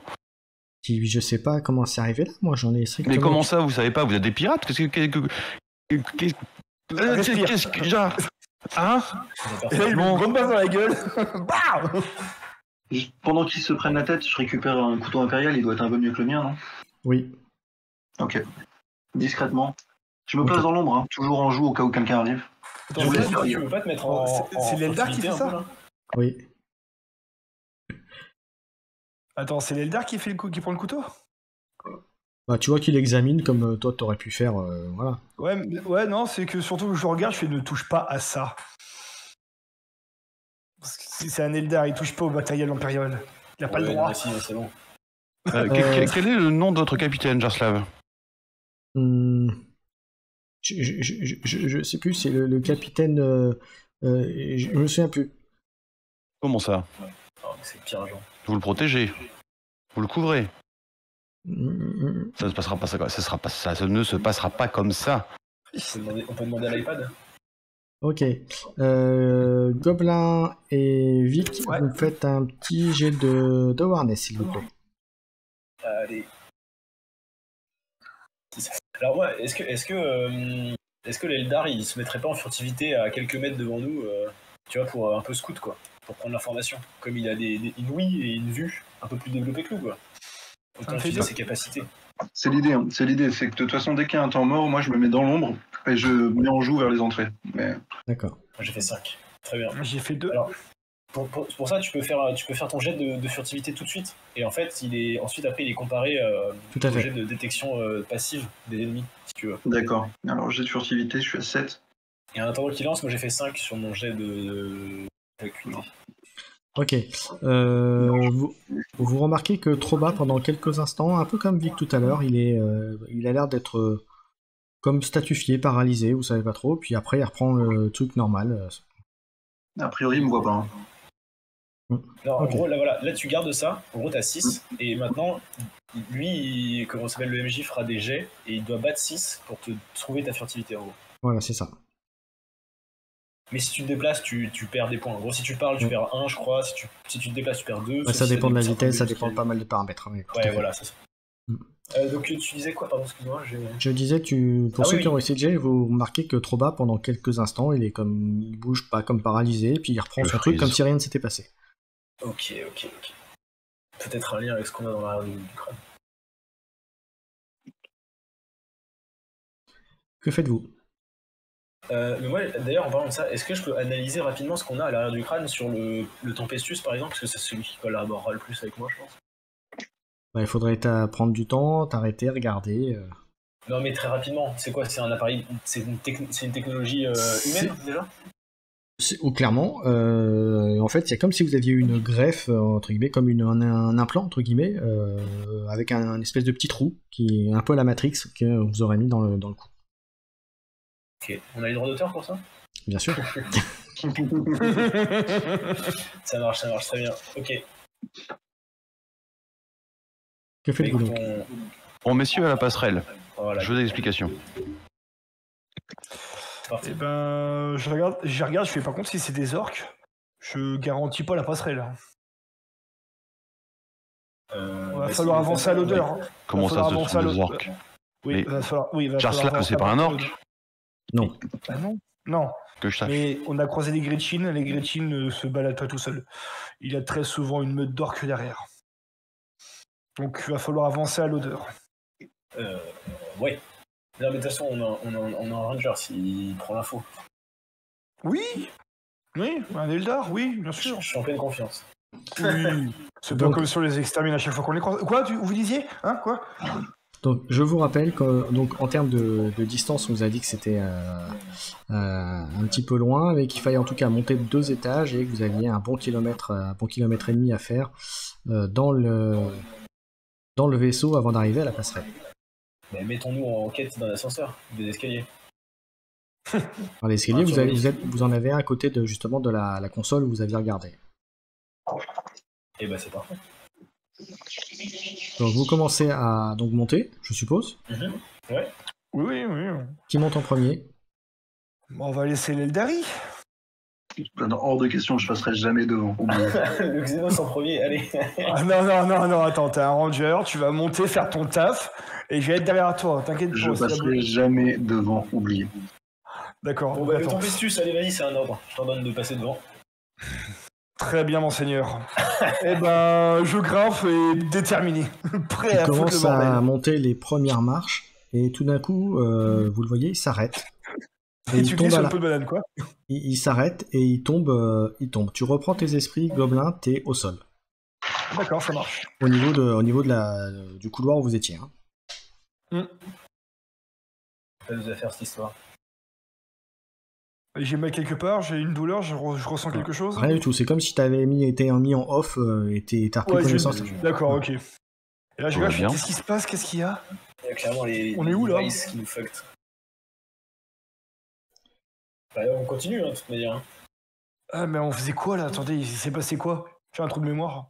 Je sais pas comment c'est arrivé là. Moi, j'en ai strictement. Mais comment ça, vous savez pas? Vous êtes des pirates? Qu'est-ce que. qu'est-ce que- qu'est-ce- Respire. Qu'est-ce que. genre, Hein? Bon. dans la gueule. Bam Pendant qu'ils se prennent la tête, je récupère un couteau impérial, il doit être un peu mieux que le mien, non? Oui. Ok. Discrètement. Je me place dans l'ombre, hein, toujours en joue au cas où quelqu'un arrive. Je vous c'est- laisse Tu dire. veux pas te mettre en. C'est- c'est en l'Eldar qui fait ça peu, Oui. Attends, c'est l'Eldar qui fait le coup, qui prend le couteau? Bah, tu vois qu'il examine comme euh, toi t'aurais pu faire. euh, voilà. Ouais, mais- ouais, non, c'est que surtout que je regarde, je fais ne touche pas à ça. Parce que si c'est un Eldar, il touche pas au matériel impérial. Il a pas Ouais, le droit. non, si, c'est bon. Euh, que- que- Quel est le nom de votre capitaine, Jarslav Hmm. Je, je, je, je, je sais plus, c'est le, le capitaine. euh, euh, je, me souviens plus. Comment ça? Oh, c'est pire, genre. Vous le protégez. Vous le couvrez. Ça ne passera pas ça. Ça, sera pas, ça ne se passera pas comme ça. On peut demander, on peut demander à l'iPad? Ok. Euh, Gobelin et Vic, Ouais. vous faites un petit jet de, de s'il vous plaît. Allez. Alors ouais, est-ce que est-ce que euh, est-ce que l'Eldar il se mettrait pas en furtivité à quelques mètres devant nous, euh, tu vois, pour euh, un peu scout quoi, pour prendre l'information, comme il a des, des- une ouïe et une vue un peu plus développée que nous quoi. Autant utiliser ses capacités. C'est l'idée, hein. c'est l'idée, c'est que de toute façon, dès qu'il y a un temps mort, moi je me mets dans l'ombre et je mets en joue vers les entrées. Mais D'accord. Moi, J'ai fait 5. Très bien. J'ai fait deux. Alors, Pour, pour- pour ça, tu peux faire tu peux faire ton jet de, de furtivité tout de suite. Et en fait, il est ensuite après il est comparé euh, Tout à au fait. jet de détection euh, passive des ennemis, si tu veux. d'accord. Alors j'ai de furtivité, je suis à 7. Et en attendant qu'il lance, moi j'ai fait 5 sur mon jet de. Ok. Euh, vous, vous remarquez que Troba, pendant quelques instants, un peu comme Vic tout à l'heure, il, est, euh, il a l'air d'être comme statufié, paralysé, vous savez pas trop. Puis après, il reprend le truc normal. A priori, il me voit pas. hein. Non, Ok. en gros, là, voilà, là tu gardes ça, en gros t'as 6, et maintenant, lui, il- comment ça s'appelle, le MJ fera des jets, et il doit battre 6 pour te trouver ta furtivité en gros. Voilà, c'est ça. Mais si tu te déplaces, tu, tu perds des points. En gros, si tu parles, tu Mm. perds 1, je crois, si tu, si tu te déplaces, tu perds 2. Ouais, ça dépend de la vitesse, ça dépend de pas mal de paramètres. hein, mais Ouais, voilà, c'est ça. Mm. Euh, donc tu disais quoi, pardon, excuse-moi. Je disais, tu, pour Ah ceux oui, qui oui. ont essayé de jet, vous remarquez que Troba, pendant quelques instants, il est comme, il bouge pas comme paralysé, puis il reprend Le son truc comme si rien ne s'était passé. Ok, ok, ok. Peut-être un lien avec ce qu'on a dans l'arrière du, du crâne. Que faites-vous? Euh, mais moi, d'ailleurs, en parlant de ça, est-ce que je peux analyser rapidement ce qu'on a à l'arrière du crâne sur le, le Tempestus, par exemple, parce que c'est celui qui collaborera le plus avec moi, je pense. Bah, Il faudrait prendre du temps, t'arrêter, regarder. euh. Non, mais très rapidement, c'est quoi? C'est un appareil, c'est une, technologie euh, humaine déjà? Ou clairement, euh, en fait, c'est comme si vous aviez une greffe, euh, entre guillemets, comme une, un, un implant, entre guillemets, euh, avec un, un espèce de petit trou, qui est un peu la Matrix, que vous aurez mis dans le, dans le cou. Ok, on a les droits d'auteur pour ça? Bien sûr. Ça marche, ça marche très bien. Ok. Que faites-vous donc? on- Bon, messieurs, à la passerelle. Voilà, Je veux des explications. c'est parti. Eh ben, je regarde, je regarde, je fais pas compte si c'est des orques. Je garantis pas la passerelle. Euh, Il va bah, falloir avancer à l'odeur. hein. Comment Va ça, falloir ce avancer sont à des orques Oui, Mais- il va falloir. Oui, il va Charles falloir Slack, c'est pas à un l'odeur. orque Non. Bah non. Non. Que je sache. Mais on a croisé des Gretchen, les Gretchen ne se baladent pas tout seuls. Il y a très souvent une meute d'orques derrière. Donc il va falloir avancer à l'odeur. Euh, ouais. Non, mais de toute façon, on a, on a, on a un ranger s'il prend l'info. Oui Oui, un Eldar, oui, bien sûr. je suis en pleine confiance. Oui. C'est pas Donc- comme sur les extermines à chaque fois qu'on les croise. Quoi tu, Vous disiez Hein Quoi? Donc, je vous rappelle que, donc, en termes de, de distance, on vous a dit que c'était euh, euh, un petit peu loin, mais qu'il fallait en tout cas monter de deux étages et que vous aviez un bon kilomètre, euh, un bon kilomètre et demi à faire euh, dans le dans le vaisseau avant d'arriver à la passerelle. Mais mettons-nous en quête d'un ascenseur, des escaliers. Dans l'escalier, Ah, vous, avez- vous, êtes- vous en avez un à côté de justement de la, la console où vous aviez regardé. Et bah, c'est parfait. Donc, vous commencez à donc monter, je suppose. Mhm. Oui, oui, oui. Qui monte en premier? Bon, on va laisser l'Eldari. Non, Hors de question, je passerai jamais devant. le Xenos en premier, allez. Ah, non, non, non, non, attends, t'es un ranger, tu vas monter, faire ton taf, et je vais être derrière toi, t'inquiète Je pas. la passerai jamais devant, oublié. D'accord, Bon, bah, le. Tempestus, allez, vas-y, c'est un ordre. Je t'ordonne de passer devant. Très bien, monseigneur. eh ben, je grimpe et déterminé. Prêt Il à foutre le commence à monter les premières marches et tout d'un coup, euh, vous le voyez, il s'arrête. Et Et il tu tombe sur la- le pot de banane, quoi Il, il s'arrête et il tombe, euh, il tombe. Tu reprends tes esprits, gobelin, t'es au sol. D'accord, ça marche. Au niveau, de, au niveau de la, du couloir où vous étiez. hein. Pas nous affaires cette histoire. J'ai mal quelque part, j'ai une douleur, je, re- je ressens quelque chose Rien du tout. C'est comme si t'avais mis, été mis en off euh, et t'es- t'as repris Ouais, connaissance. D'accord, ok. Et là, je regarde, qu'est-ce qui se passe Qu'est-ce qu'il y a? Il y a clairement les, On les est où, là? devices qui nous fucked. Bah, on continue, hein, de toute manière. hein. Ah, mais on faisait quoi là? Attendez, il s'est passé quoi? J'ai un trou de mémoire.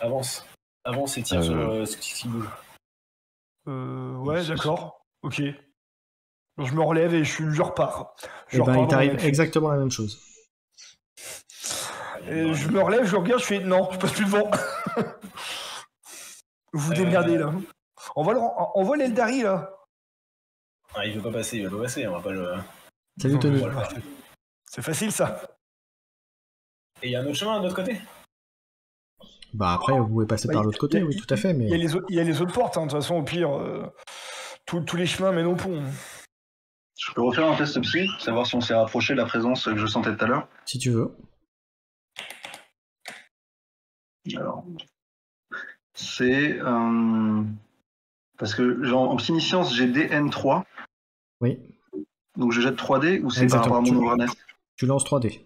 Avance. Avance et tire Euh. sur euh, ce qui bouge. Euh, ouais, d'accord. Ok. Je me relève et je, je repars. Je Et ben, il t'arrive exactement la même chose. Et je me relève, je regarde, je fais non, je passe plus devant. Vous Euh. démerdez là. On va, le, on voit l'Eldari là. Ah, il veut pas passer, il veut pas passer, on va pas le. Salut Tony. C'est facile ça. Et il y a un autre chemin de l'autre côté Bah après, vous pouvez passer Bah, par l'autre côté, il- oui, tout à fait, Il y a mais les autres, il y a les autres portes, hein. de toute façon, au pire, euh, tous- tous les chemins mènent au pont. Je peux refaire un test psy, savoir si on s'est rapproché de la présence que je sentais tout à l'heure. si tu veux. Alors, c'est euh, parce que genre, en psy-science, j'ai DN3, Oui. Donc je jette 3D ou c'est par rapport à mon Tu- awareness Tu lances 3D.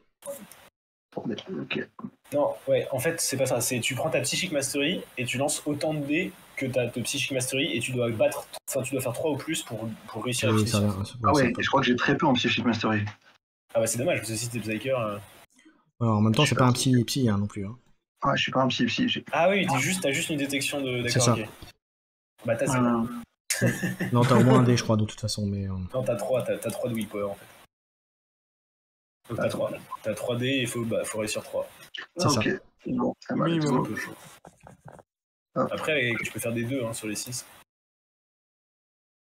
3D, Ok. Non, ouais, en fait, c'est pas ça. C'est tu prends ta Psychic Mastery et tu lances autant de dés que ta de Psychic Mastery et tu dois battre, enfin, tu dois faire 3 ou plus pour, pour réussir à Oui, finir. ça va, ça va, Ah ouais, je crois que j'ai très peu en Psychic Mastery. Ah bah c'est dommage, parce que si t'es Psyker. euh, Alors, en même temps, c'est pas un psy, psy hein, non plus. hein. Ah, je suis pas un psy psy. j'ai- Ah oui, t'es juste, t'as juste une détection de. C'est D'accord, ça. ok. Bah t'as ça. Non, t'as au moins un dé, je crois, de toute façon, mais. euh, Non, t'as 3, t'as, t'as 3 de weak power en fait. Donc t'as 3. T'as 3 dés et il faut, bah, faut réussir 3. C'est ah, ça. Bon, ça Oui. Ah. Après, tu peux faire des 2 hein, sur les 6.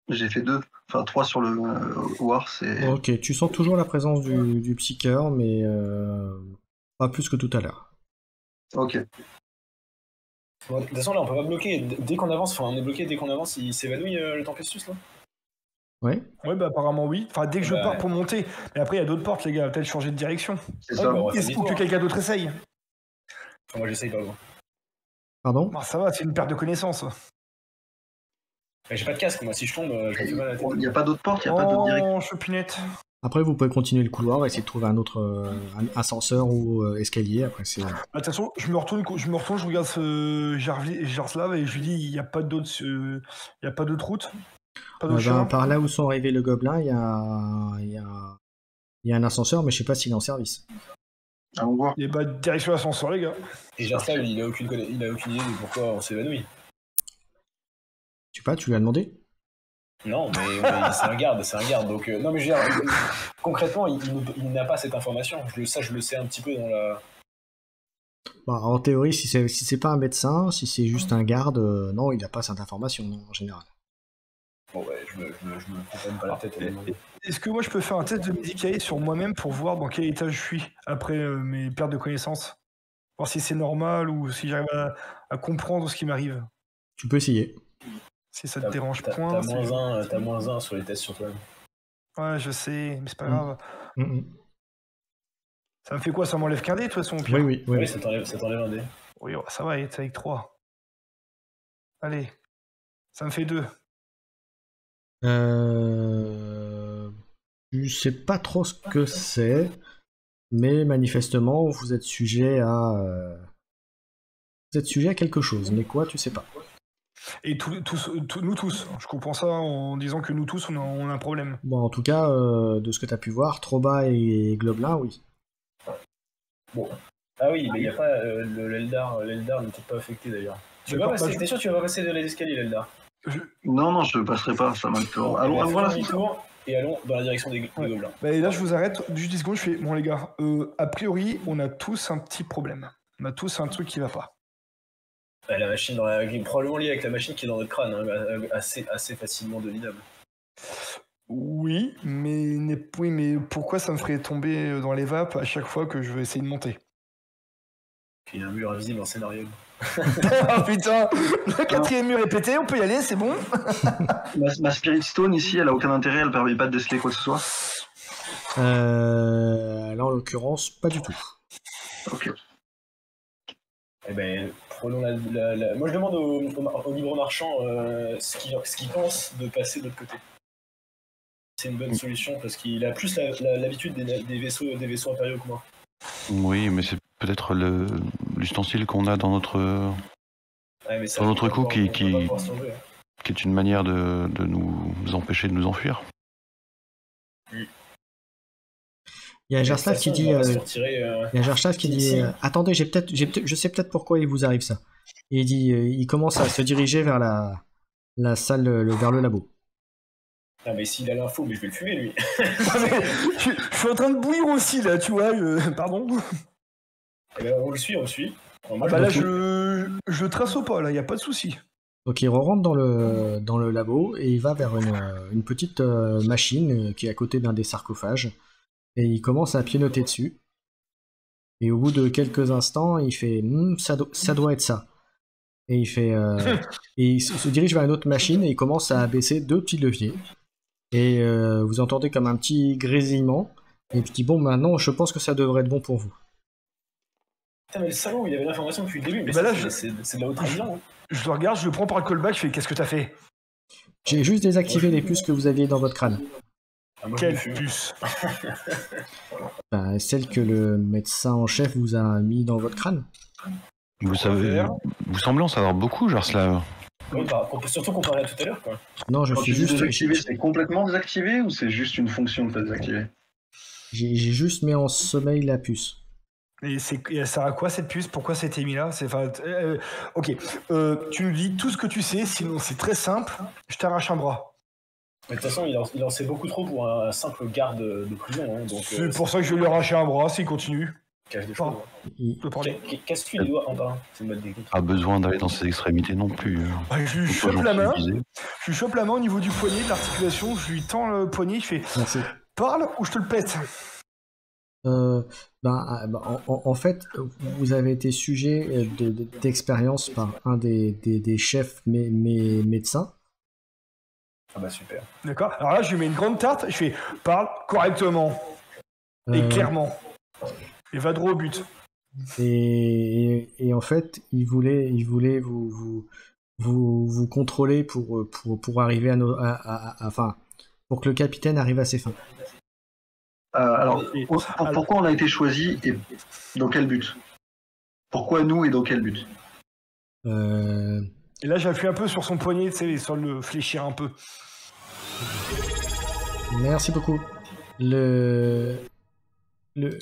J'ai fait deux, enfin trois sur le euh, War, c'est. Ok, tu sens toujours la présence du, du psycheur, mais euh, pas plus que tout à l'heure. Ok. Bon, de toute façon, là, on peut pas bloquer. Dès qu'on avance, enfin, on est bloqué dès qu'on avance, il s'évanouit euh, le Tempestus là? Ouais. Ouais, bah apparemment oui. Enfin, dès que je Bah, pars ouais. pour monter. Mais après, il y a d'autres portes, les gars. Peut-être changer de direction. C'est Ouais, ça. on va faire Est-ce demi-tour. que quelqu'un d'autre essaye? Enfin, moi j'essaye pas. Bon. Pardon? Bah, Ça va, c'est une perte de connaissances. Mais j'ai pas de casque, moi, si je tombe, euh, je me fais mal à la tête. Il n'y a pas d'autres portes, il n'y a pas d'autres directions. Oh, chopinette. Après, vous pouvey continuer le couloir, essayer de trouver un autre euh, un ascenseur ou euh, escalier. Après, c'est. Bah, De toute façon, je me retourne, je me retourne, je regarde ce Jarvi- Jarslav et je lui dis il n'y a pas d'autre, euh, il y a pas d'autre route, pas Euh, d'autre ben, par là où sont arrivés le gobelin, il y a, il y, a, il y a un ascenseur, mais je sais pas s'il est en service. Allons voir. Et bah direction l'ascenseur, les gars. Et Jarslav, il a aucune, il a aucune idée de pourquoi on s'évanouit. Tu sais pas, tu lui as demandé? Non, mais, mais c'est un garde, c'est un garde. Donc, euh, non, mais je veux dire, concrètement, il, n'a pas cette information. Je le, ça, je le sais un petit peu dans la. Bah, En théorie, si c'est si c'est pas un médecin, si c'est juste un garde, euh, non, il n'a pas cette information, non, en général. Bon, ouais, je me, je me, je me prends quand même pas la tête demander. Est-ce que moi je peux faire un test de médicalité sur moi-même pour voir dans quel état je suis après euh, mes pertes de connaissances? Voir si c'est normal ou si j'arrive à, à comprendre ce qui m'arrive. Tu peux essayer. Si ça te dérange point. t'as moins, un, euh, t'as moins un sur les tests sur toi-même. Ouais, je sais, mais c'est pas Mm. grave. Mm, mm. Ça me fait quoi? Ça m'enlève qu'un dé de toute façon Oui, oui, oui. Oui, ça t'enlève ça t'enlève un dé. Oui, ça va, être avec 3. Allez, ça me fait 2. Euh... Je sais pas trop ce que c'est, mais manifestement, vous êtes sujet à. euh, Vous êtes sujet à quelque chose, mais quoi, tu sais pas. Et tous- nous tous, je comprends ça en disant que nous tous, on a, on a un problème. Bon, en tout cas, euh, de ce que tu as pu voir, Troba et Globelin, oui. Ah oui, mais il n'y a pas euh, le- l'Eldar. L'Eldar n'était pas affecté d'ailleurs. Tu vas D'accord, pas passer, bah, je- t'es sûr que tu vas pas passer de les escaliers, l'Eldar Non, non, je ne passerai pas, ça m'a. Allons, allons voir la suite. tour et allons dans la direction des, des Ouais. gobelins. Bah, et là, je vous arrête juste 10 secondes. Je fais, bon, les gars, euh, a priori, on a tous un petit problème. On a tous un truc qui va pas. Bah, la machine, dans la... probablement liée avec la machine qui est dans notre crâne, hein, assez, assez facilement devinable. Oui, mais, n'est- oui, mais pourquoi ça me ferait tomber dans les vapes à chaque fois que je veux essayer de monter? Il y a un mur invisible en scénario. Ah putain Le quatrième mur est pété, on peut y aller, c'est bon Ma, ma Spirit Stone ici, elle a aucun intérêt, elle permet pas de déceler quoi que ce soit. Euh, là, en l'occurrence, pas du tout. Ok. Eh ben, prenons la, la- la- Moi, je demande au, au, au libre marchand euh, ce qu'il ce qu'il pense de passer de l'autre côté. C'est une bonne solution parce qu'il a plus l'habitude des, des vaisseaux, des vaisseaux impériaux que moi. Oui, mais c'est peut-être le- l'ustensile qu'on a dans notre. Ouais, mais ça, Dans va coup qui- qui- qui est une manière de, de nous empêcher de nous enfuir. Il y a Jarslav qui dit, euh, retirer, euh, il y a qui dit, euh, attendez, j'ai peut-être, j'ai peut-être, je sais peut-être pourquoi il vous arrive ça. Et il dit, euh, il commence à se diriger vers la, la salle, le- vers le labo. Ah, mais s'il a l'info, mais je vais le fumer, lui. Ah, mais je, je suis en train de bouillir aussi là, tu vois. pardon. Eh ben, on le suit, on le suit. Moi, Ah bah je là, je, je trace au pas, là, y a pas de souci. Donc il rentre dans le, dans le labo et il va vers une, une petite euh, machine qui est à côté d'un des sarcophages. Et il commence à pianoter dessus. Et au bout de quelques instants, il fait Hmm, ça, do- ça doit être ça. Et il fait euh, et il se dirige vers une autre machine et il commence à baisser deux petits leviers. Et euh, vous entendez comme un petit grésillement. Et puis il dit bon maintenant je pense que ça devrait être bon pour vous. Putain, mais le salaud, il avait l'information depuis le début, mais Bah là, c'est- je- c'est c'est de la haute trahison. hein. Je le regarde, je le prends par le callback, je fais qu'est-ce que t'as fait? J'ai juste désactivé les puces que vous aviez dans votre crâne. Ah, moi, Quelle puce Bah, celle que le médecin en chef vous a mis dans votre crâne. Vous savez, vous semblez en savoir beaucoup, Jarslav. Par- comp- surtout comparé à tout à l'heure, quoi. Non, je Quand suis juste. désactiver, c'est complètement désactivé ou c'est juste une fonction que tu as désactivée J'ai j'ai juste mis en sommeil la puce. Et, c'est, et elle sert à quoi cette puce? Pourquoi c'était mis là? C'est, enfin, euh, Ok, euh, tu nous dis tout ce que tu sais, sinon c'est très simple, je t'arrache un bras. Mais de toute façon, il en, il en sait beaucoup trop pour un simple garde de prison, hein, donc C'est euh, pour ça que je vais lui arracher un bras s'il continue. cache des choses. Casse-tu les doigts en bas, c'est une bonne technique. Pas besoin d'aller dans ses extrémités non plus. euh. Ah, je lui chope la main, je lui chope la main au niveau du poignet, de l'articulation, je lui tends le poignet, je fais Merci. parle ou je te le pète? Euh, ben, ah, ben, en, fait, vous avez été sujet euh, de- de- d'expérience par un des, des- des chefs mé- mé- médecins. Ah bah super. D'accord Alors là, je lui mets une grande tarte, je fais parle correctement et Euh, clairement. Et va droit au but. et, en fait, il voulait, il voulait vous, vous, vous, vous contrôler pour, pour, pour arriver à, nos, à, à- à- enfin, pour que le capitaine arrive à ses fins. Euh, alors, Et- pour- pour- pourquoi on a été choisi et dans quel but? Pourquoi nous et dans quel but? Euh, Et là, j'appuie un peu sur son poignet, tu sais, sans le fléchir un peu. Merci beaucoup. Le, le,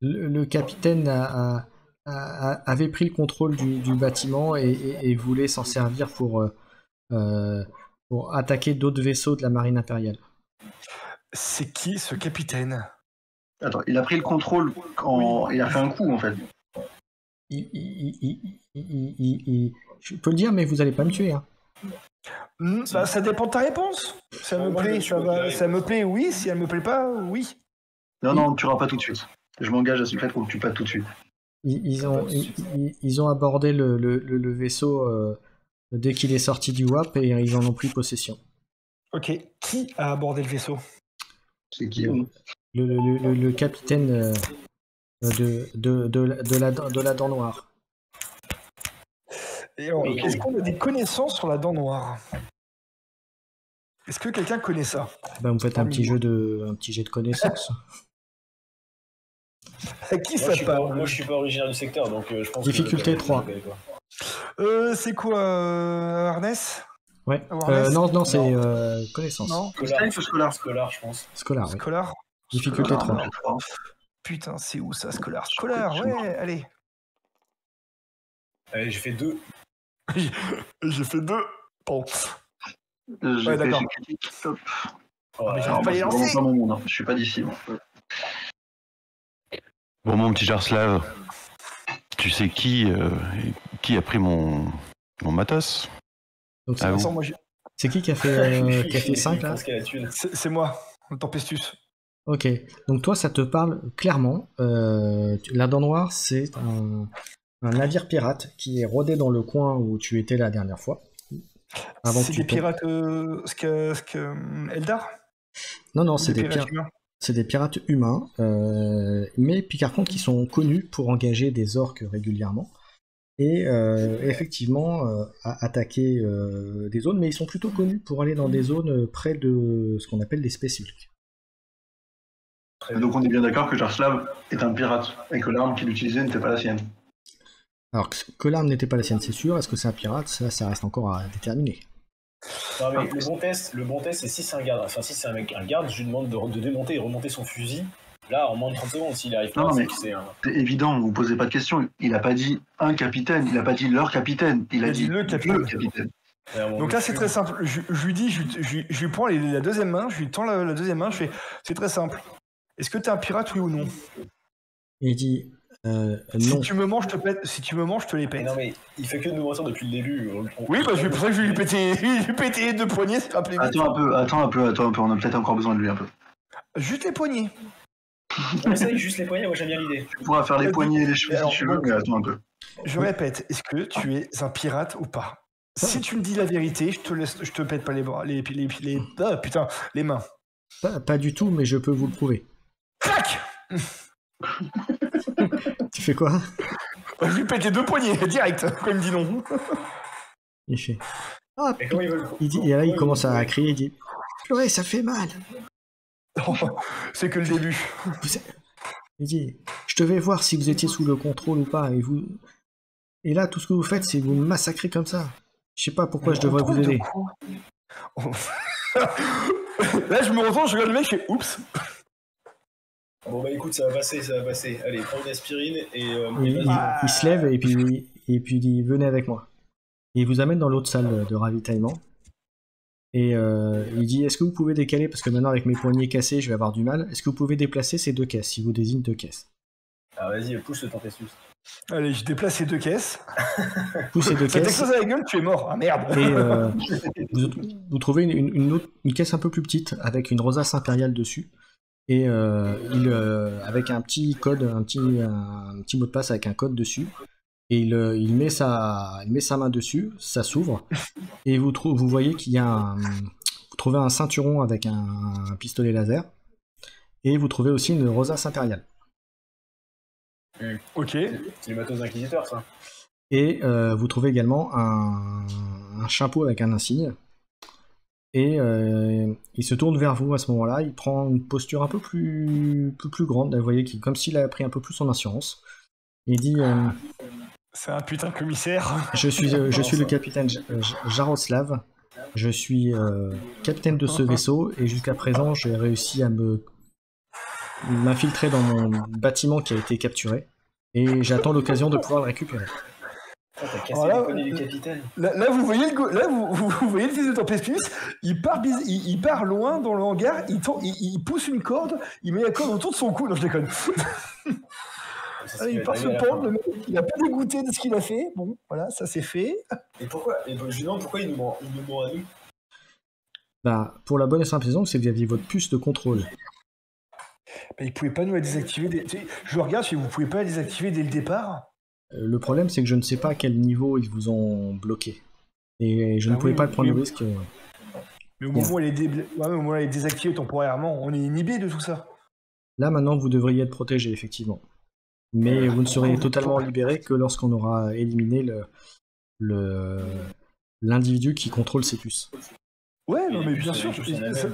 le, le capitaine a, a- a- avait pris le contrôle du, du bâtiment et, et- et voulait s'en servir pour, euh, euh, pour attaquer d'autres vaisseaux de la marine impériale. C'est qui ce capitaine? Attends, il a pris le contrôle quand il a fait un coup en fait. Il, il- il- il- il- il- il- je peux le dire, mais vous allez pas me tuer. hein. Bah, Ça dépend de ta réponse. Ça me plaît, ça, va- me plaît, oui. Si elle me plaît pas, oui. Non, non, on ne tuera pas tout de suite. Je m'engage à ce fait qu'on ne tue pas tout de suite. Ils, ils ont, ils, ils- ils ont abordé le, le- le- le vaisseau euh, dès qu'il est sorti du WAP et ils en ont pris possession. Ok. Qui a abordé le vaisseau? C'est qui Le, le- le- le- le capitaine euh, de, de, de, la- de la, de la dent noire. Est-ce qu'on a des connaissances sur la dent noire? Est-ce que quelqu'un connaît ça? Ben, vous faites un petit, jeu de, un petit jet de connaissances. À qui Moi, ça suis pas, parle? moi, je suis pas originaire du secteur, donc euh, je pense Difficulté que... 3. Euh, C'est quoi, euh, Arnès? Ouais. Euh, non, non, c'est Non. euh, connaissance. Non Scolar, Scolar Scolar, je pense. Scolar, oui. Scolar Difficulté Scolar, 3. non, Putain, c'est où ça, Scolar Scolar, ouais, allez. Allez, j'ai fait deux. J'ai fait deux. Bon. J'ai Ouais, fait d'accord. top. Oh, mais euh, j'ai Alors, pas moi, les c'est lancer. vraiment pas mon monde, hein. je suis pas d'ici. moi. Bon, mon petit Jarslav, tu sais qui, euh, qui a pris mon, mon matos? Donc, c'est Ah, moi, c'est qui qui a fait, euh, qui a fait 5 Je là? c'est moi, le Tempestus. Ok. Donc toi, ça te parle clairement. Euh, dent noire, c'est un, un navire pirate qui est rodé dans le coin où tu étais la dernière fois. C'est des tombes. pirates. euh, ce que, ce que, hum, Eldar? Non, non, c'est Des des, pirates humains C'est des pirates humains, euh, mais puis par contre qui sont connus pour engager des orques régulièrement et euh, effectivement euh, à- attaquer euh, des zones, mais ils sont plutôt connus pour aller dans des zones euh, près de ce qu'on appelle des space Et donc on est bien d'accord que Jarslav est un pirate et que l'arme qu'il utilisait n'était pas la sienne. Alors que, que l'arme n'était pas la sienne, c'est sûr. Est-ce que c'est un pirate? Ça, ça reste encore à déterminer. Non, mais le bon test, le bon test, c'est si c'est un garde, enfin si c'est un mec, un garde, je lui demande de, de démonter et remonter son fusil Là, en moins de 30 secondes, s'il arrive Non, pas, mais- c'est un. Évident, vous posez pas de questions. Il a pas dit un capitaine, il a pas dit leur capitaine, il a dit le capitaine. moment Donc là, c'est très simple. Je, je lui dis, je, je, je lui prends les- la deuxième main, je lui tends la, la deuxième main, je fais, c'est très simple. Est-ce que t'es un pirate, oui ou non? Il dit euh, Si tu me manges, je te pète. Si tu me manges, je te les pète. non, mais il fait que de nous mentir depuis le début. on- Oui, bah, je, pour ça que je vais lui péter, je vais lui péter les deux ça vite. Attends un peu, attends un peu, attends un peu, on a peut-être encore besoin de lui un peu. Juste les poignets. Non, c'est que juste les poignets, moi j'aime bien l'idée. Tu pourras faire les poignets et les cheveux si tu veux, mais attends un peu. Je répète, est-ce que tu es un pirate ou pas? Si tu me dis la vérité, je te laisse, je te pète pas les bras, les, les, les, ah, putain, les mains. Pas, pas du tout, mais je peux vous le prouver. Clac Tu fais quoi? Je lui pète les deux poignets, direct, quand il me dit non. Il fait. Ah, veulent il dit, et là, il commence à crier, il dit Purée, ça fait mal C'est que le début. Il dit Je devais voir si vous étiez sous le contrôle ou pas, et vous. Et là, tout ce que vous faites, c'est vous massacrer comme ça. Je sais pas pourquoi je devrais vous de aider. Là, je me retourne, je regarde le mec, je fais oups. Bon bah écoute, ça va passer, ça va passer. Allez, prends une aspirine et. euh, Il, il- il se lève et puis, et puis il dit Venez avec moi. Et il vous amène dans l'autre salle de ravitaillement. Et euh, il dit Est-ce que vous pouvez décaler Parce que maintenant, avec mes poignets cassés, je vais avoir du mal. Est-ce que vous pouvez déplacer ces deux caisses Il vous désigne deux caisses? Ah vas-y, pousse le tempestus. Allez, je déplace ces deux caisses. Poussez deux Ça caisses. t'explose à la gueule, tu es mort. Ah merde. Et euh, vous, vous trouvez une, une- une autre, une caisse un peu plus petite avec une rosace impériale dessus. Et euh, il, euh, avec un petit code, un petit, un petit mot de passe avec un code dessus. Et il, euh, il, met, sa, il met sa main dessus, ça s'ouvre. Et vous, vous voyez qu'il y a un. Vous trouvez un ceinturon avec un, un pistolet laser. Et vous trouvez aussi une rosace impériale. Ok. C'est le matos d'inquisiteur, ça. Et euh, vous trouvez également un, un chapeau avec un insigne. Et euh, il se tourne vers vous à ce moment-là. Il prend une posture un peu plus, plus, plus grande. Vous voyez, comme s'il avait pris un peu plus son assurance. Il dit euh, C'est un putain de commissaire. je, suis, euh, je suis le capitaine J- J- Jaroslav. Je suis capitaine de ce vaisseau. Et jusqu'à présent, j'ai réussi à me m'infiltrer dans mon bâtiment qui a été capturé. Et j'attends l'occasion de pouvoir le récupérer. Putain, T'as cassé Voilà. les poignets du capitaine. Là, là, vous voyez le, go- là vous, vous, vous voyez le fils de Tempestus, il part, il, il part loin dans le hangar, il, tourne- il, il pousse une corde, il met la corde autour de son cou. Non, je déconne. Qui il part se pendre, le il a pas dégoûté de ce qu'il a fait. Bon, voilà, ça c'est fait. Et pourquoi et demande pourquoi il nous ment, il nous ment à nous. Bah, pour la bonne et simple raison, c'est que vous aviez votre puce de contrôle. Mais il pouvait pas nous la désactiver. dès- Je regarde, si vous pouvez pas la désactiver dès le départ. Euh, Le problème, c'est que je ne sais pas à quel niveau ils vous ont bloqué. Et je ne Ah pouvais oui, pas prendre oui. le risque. Mais au moment où elle est, dé- ouais, mais au moment où elle est désactivée temporairement, on est inhibé de tout ça. Là, maintenant, vous devriez être protégé, effectivement. Mais vous ne serez totalement libéré que lorsqu'on aura éliminé le le- l'individu qui contrôle ces puces. Ouais, non, mais bien sûr,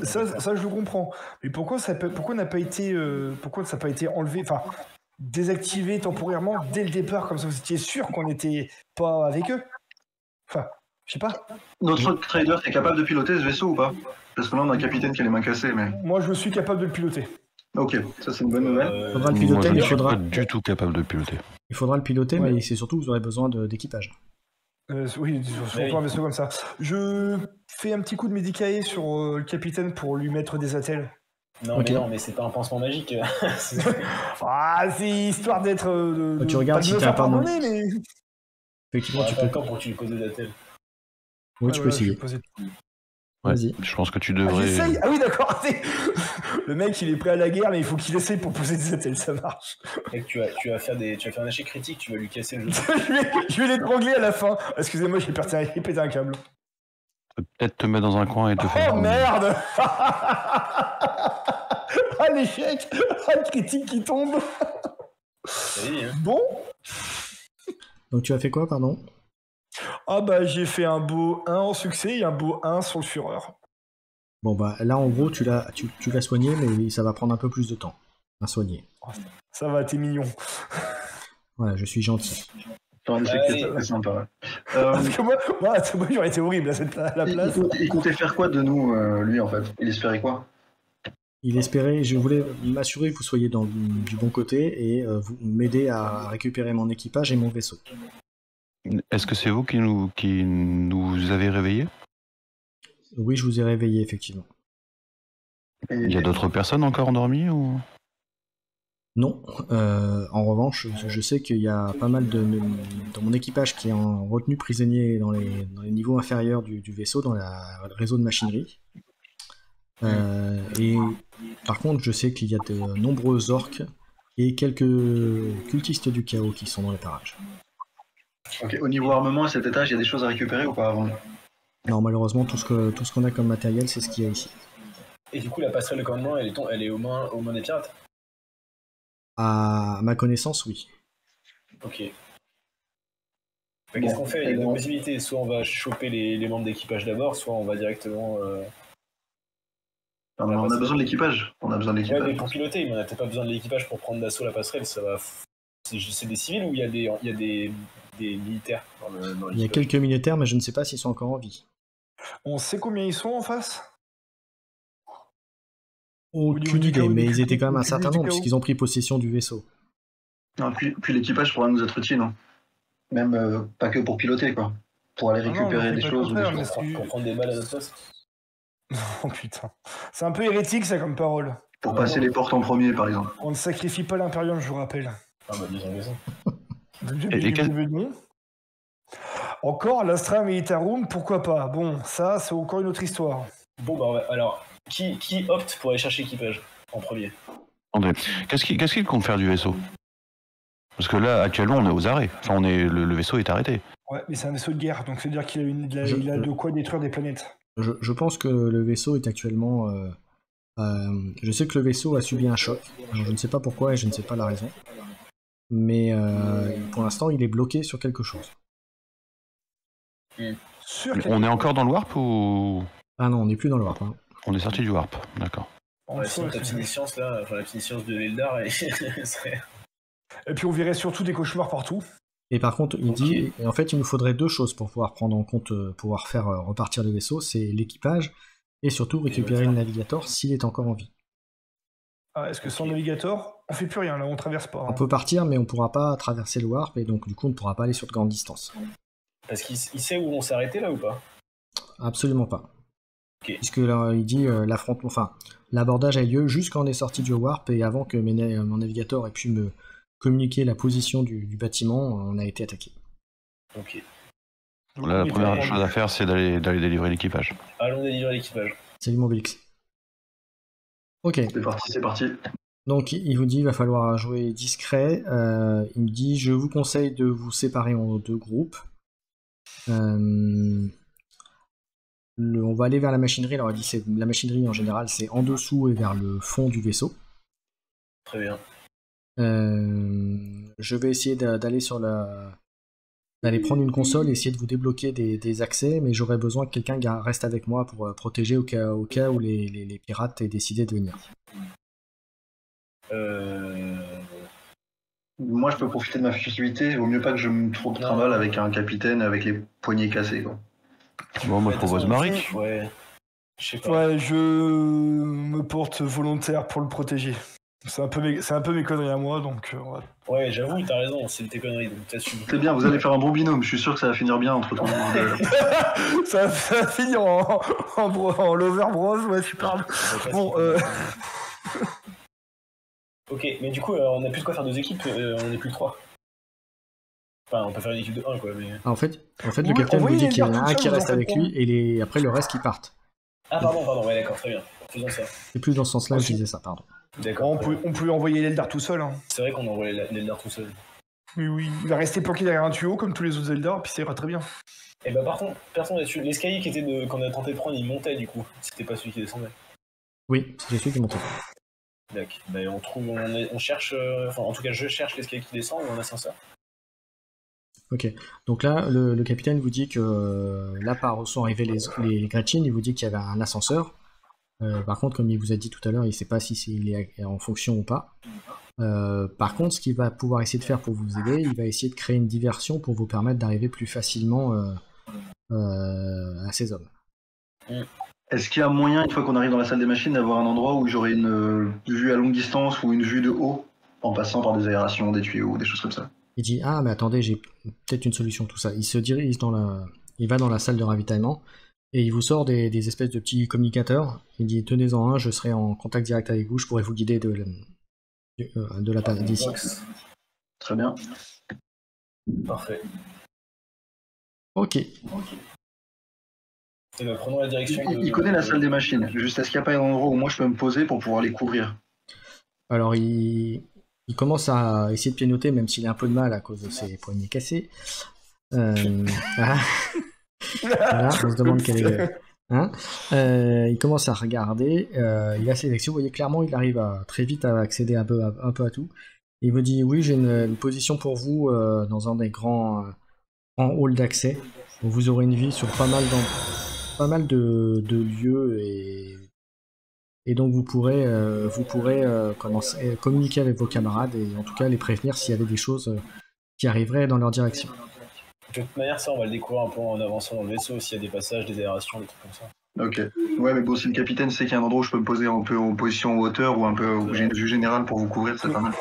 ça, ça- je le comprends. Mais pourquoi ça pourquoi n'a pas été, euh, pourquoi ça n'a pas été enlevé, enfin désactivé temporairement dès le départ, comme ça vous étiez sûr qu'on n'était pas avec eux Enfin, je sais pas. Notre trader, t'es capable de piloter ce vaisseau ou pas? Parce que là, on a un capitaine qui a les mains cassées, mais. Moi, je suis capable de le piloter. Ok, ça c'est une bonne nouvelle. Euh, Faudra le Moi, piloter, je mais ne il suis faudra, pas du tout capable de piloter. il faudra le piloter, Ouais. mais c'est surtout que vous aurez besoin d'équipage. Euh, oui, sur sur Oui. un vaisseau comme ça. Je fais un petit coup de médicaïe sur euh, le capitaine pour lui mettre des attelles. Non, mais non, mais c'est pas un pansement magique. C'est- Ah, c'est histoire d'être. euh, de- Tu de- regardes si t'as pardonner, mais. Effectivement, tu peux. encore pour que tu lui poses des attelles. Oui, tu peux voilà, je essayer. Ouais. Vas-y. Je pense que tu Ah, devrais. j'essaye Ah oui, d'accord. Le mec, il est prêt à la guerre, mais il faut qu'il essaye pour poser des attelles, ça marche. Tu vas, tu vas faire des, tu vas faire un échec critique, tu vas lui casser le jeu. je vais, je vais l'étrangler à la fin. Excusez-moi, j'ai pété, un- j'ai pété un câble. Peut-être te mettre dans un coin et te faire. Oh merde Ah, l'échec Ah, le critique qui tombe hein. Bon Donc tu as fait quoi, pardon? Ah bah, j'ai fait un beau 1 en succès et un beau 1 sur le fureur. Bon bah là en gros tu l'as tu, tu l'as soigné mais ça va prendre un peu plus de temps à soigner. Ça va, t'es mignon. Voilà, je suis gentil. Sur un échec, Allez. c'est sympa. ouais. Euh, Parce que moi, moi, moi, j'aurais été horrible à, cette, à la il, place. il comptait- il comptait faire quoi de nous, euh, lui, en fait? Il espérait quoi? Il espérait, je voulais m'assurer que vous soyez dans, du bon côté et euh, vous m'aider à récupérer mon équipage et mon vaisseau. Est-ce que c'est vous qui nous, qui nous avez réveillés? Oui, je vous ai réveillé, effectivement. Il y a d'autres personnes encore endormies ou? Non. Euh, en revanche, je sais qu'il y a pas mal de, dans mon équipage qui est en retenu prisonnier dans les, dans les niveaux inférieurs du, du vaisseau, dans la- le réseau de machinerie. Euh, et par contre, je sais qu'il y a de nombreux orques et quelques cultistes du chaos qui sont dans les parages. Ok, Au niveau armement, à cet étage, il y a des choses à récupérer ou pas avant Non, malheureusement, tout ce que tout ce qu'on a comme matériel, c'est ce qu'il y a ici. Et du coup, la passerelle de commandement, elle est, ton- elle est aux, mains, aux mains des pirates? À ma connaissance, oui. Ok. Mais Qu'est-ce qu'on fait? Il y a deux bon. possibilités. Soit on va choper les, les membres d'équipage d'abord, soit on va directement. euh, Non, mais On a besoin de l'équipage. On a besoin de Ouais, mais l'équipage. pour piloter, mais on n'a peut-être pas besoin de l'équipage pour prendre d'assaut la passerelle. Ça va. C'est des civils ou il y a des, il y a des, des militaires dans le dans Il y a quelques militaires, mais je ne sais pas s'ils sont encore en vie. On sait combien ils sont en face? Aucune du idée, mais ils étaient quand même un certain nombre, puisqu'ils ont pris possession du vaisseau. Non, puis puis l'équipage pourra nous être utile. non? Même euh, pas que pour piloter, quoi. Pour aller Ah non, récupérer des choses ou des choses. pour, pour prendre des balles à notre place Oh putain. C'est un peu hérétique ça comme parole. Pour passer les portes en premier, par exemple. On ne sacrifie pas l'Imperium, je vous rappelle. Ah bah, disons raison. Et- non. Encore l'Astra Militarum, pourquoi pas? Bon, ça, c'est encore une autre histoire. Bon, bah, alors, qui, qui opte pour aller chercher l'équipage en premier? André, qu'est-ce qu'il compte faire du vaisseau? Parce que là, actuellement, on est aux arrêts. Enfin, on est, le, le vaisseau est arrêté. Ouais, mais c'est un vaisseau de guerre, donc c'est-à-dire qu'il a, une, il a, Je- il a de quoi détruire des planètes. Je, je pense que le vaisseau est actuellement. euh, euh, je sais que le vaisseau a subi un choc. Alors, je ne sais pas pourquoi et je ne sais pas la raison. Mais euh, pour l'instant, il est bloqué sur quelque chose. On est encore dans le warp ou? Ah non, on n'est plus dans le warp. hein. On est sorti du warp D'accord. Ouais, sinon, ta psyniscience là, enfin la psyniscience de l'Eldar. Et puis on verrait surtout des cauchemars partout. Et par contre, il dit, et en fait, il nous faudrait deux choses pour pouvoir prendre en compte, euh, pouvoir faire euh, repartir le vaisseau, c'est l'équipage et surtout récupérer le navigateur s'il est encore en vie. Ah, Est-ce que sans navigateur, on fait plus rien là, on traverse pas. hein. On peut partir, mais on pourra pas traverser le warp et donc du coup, on ne pourra pas aller sur de grandes distances. Parce qu'il il sait où on s'est arrêté là ou pas? Absolument pas. Ok. Puisque là, il dit euh, l'affrontement, enfin, l'abordage a lieu juste quand on est sorti du warp et avant que mes na- mon navigateur ait pu me communiquer la position du, du bâtiment, on a été attaqué. Ok. Donc, Là, la première chose à faire, c'est d'aller d'aller délivrer l'équipage. Allons délivrer l'équipage. Salut mon Bélix. Ok, C'est parti, c'est parti. donc il vous dit il va falloir jouer discret. Euh, il me dit je vous conseille de vous séparer en deux groupes. Euh, le- on va aller vers la machinerie. Alors il dit la machinerie en général c'est en dessous et vers le fond du vaisseau. Très bien. Euh, je vais essayer d'a- d'aller sur la. d'aller prendre une console et essayer de vous débloquer des, des accès, mais j'aurais besoin que quelqu'un reste avec moi pour euh, protéger au cas, au cas où les, les- les pirates aient décidé de venir. Euh... Moi, je peux profiter de ma. Il vaut mieux pas que je me trop trimballe avec un capitaine avec les poignets cassés, quoi. Bon, moi, je propose Marik. Ouais. Je sais pas. Ouais, je me porte volontaire pour le protéger. C'est un peu mes, c'est un peu mes conneries à moi, donc euh, va- Ouais, j'avoue, t'as raison, c'est tes conneries, donc t'assumes. C'est bien, vous allez faire un bon binôme. Je suis sûr que ça va finir bien entre tout le monde. ça, va finir en, en, bro- en lover bros, ouais, super. Bon, euh, Ok, mais du coup, euh, on a plus de quoi faire deux équipes, euh, on est plus que trois. Enfin, on peut faire une équipe de 1, quoi, mais... Ah, en fait, en fait le capitaine vous dit qu'il y en a un qui reste avec lui et les... après le reste qui partent. Ah, pardon, pardon, ouais, d'accord, très bien. Faisons ça. C'est plus dans ce sens-là que je disais ça, pardon. D'accord. on, peut, bien. on peut envoyer l'Eldar tout seul. Hein. C'est vrai qu'on envoie l'Eldar tout seul. Oui, oui. Il va rester bloqué derrière un tuyau comme tous les autres Eldar, puis ça ira très bien. Et bah, par contre, personne là-dessus. L'escalier qui était de... qu'on a tenté de prendre, il montait, du coup. C'était pas celui qui descendait. Oui, c'est celui qui monte. D'accord. Bah, on trouve, on, est- on cherche... euh, Enfin, en tout cas, je cherche l'escalier qui descend ou un ascenseur. Ok. Donc là, le, capitaine vous dit que euh, là, par où sont arrivés les, les il vous dit qu'il y avait un ascenseur. Euh, par contre, comme il vous a dit tout à l'heure, il ne sait pas si c'est il est en fonction ou pas. Euh, par contre, ce qu'il va pouvoir essayer de faire pour vous aider, il va essayer de créer une diversion pour vous permettre d'arriver plus facilement à ces hommes. Est-ce qu'il y a moyen, une fois qu'on arrive dans la salle des machines, d'avoir un endroit où j'aurai une vue à longue distance ou une vue de haut en passant par des aérations, des tuyaux, des choses comme ça? Il dit Ah, mais attendez, j'ai peut-être une solution, tout ça. Il se dirige dans la. Il va dans la salle de ravitaillement et il vous sort des, des espèces de petits communicateurs. Il dit Tenez-en un, je serai en contact direct avec vous, je pourrai vous guider de, de, euh, de la Ah, d'ici. Très bien. Parfait. Ok. Et ben, prenons la direction. il- de- il connaît la salle des machines. Juste, est-ce qu'il n'y a pas un endroit où moi je peux me poser pour pouvoir les couvrir Alors il, il commence à essayer de pianoter, même s'il a un peu de mal à cause de ses poignets cassés. Euh, voilà. Voilà, on se demande quel est hein. Euh, il commence à regarder, euh, il a ses actions, vous voyez clairement il arrive à, très vite à accéder un peu à, un peu à tout. Il vous dit oui j'ai une, une position pour vous euh, dans un des grands, grands halls d'accès où vous aurez une vie sur pas mal, pas mal de, de lieux et, et donc vous pourrez, euh, vous pourrez euh, commencer, communiquer avec vos camarades et en tout cas les prévenir s'il y avait des choses euh, qui arriveraient dans leur direction. De toute manière, ça, on va le découvrir un peu en avançant dans le vaisseau, s'il y a des passages, des aérations, des trucs comme ça. Ok. Ouais, mais bon, si le capitaine sait qu'il y a un endroit où je peux me poser un peu en position en hauteur ou un peu où j'ai une vue générale pour vous couvrir, c'est pas mal.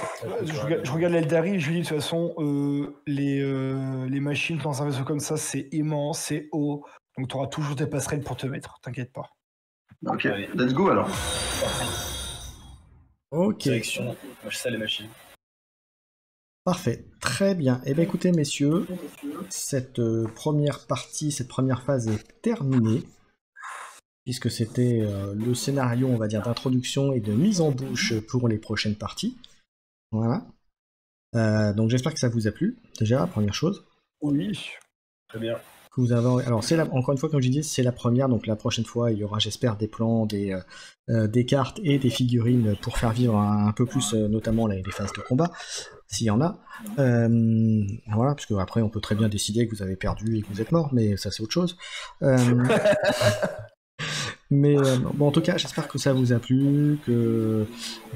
Je regarde, je regarde l'Eldari et je lui dis de toute façon, euh, les, euh, les machines dans un vaisseau comme ça, c'est immense, c'est haut. Donc tu auras toujours des passerelles pour te mettre, t'inquiète pas. Ok, Allez. let's go alors. Ok. Direction, ça les machines. Parfait, très bien. Eh bien écoutez messieurs, cette euh, première partie, cette première phase est terminée, puisque c'était euh, le scénario, on va dire, d'introduction et de mise en bouche pour les prochaines parties. Voilà. Euh, donc j'espère que ça vous a plu, déjà, première chose. Oui. Très bien. Que vous avez... Alors c'est la... encore une fois, comme je dis, c'est la première, donc la prochaine fois, il y aura, j'espère, des plans, des, euh, euh, des cartes et des figurines pour faire vivre un, un peu plus, euh, notamment les, les phases de combat, s'il y en a. Euh, voilà, parce que après on peut très bien décider que vous avez perdu et que vous êtes mort, mais ça c'est autre chose. Mais euh, bon, en tout cas, j'espère que ça vous a plu, que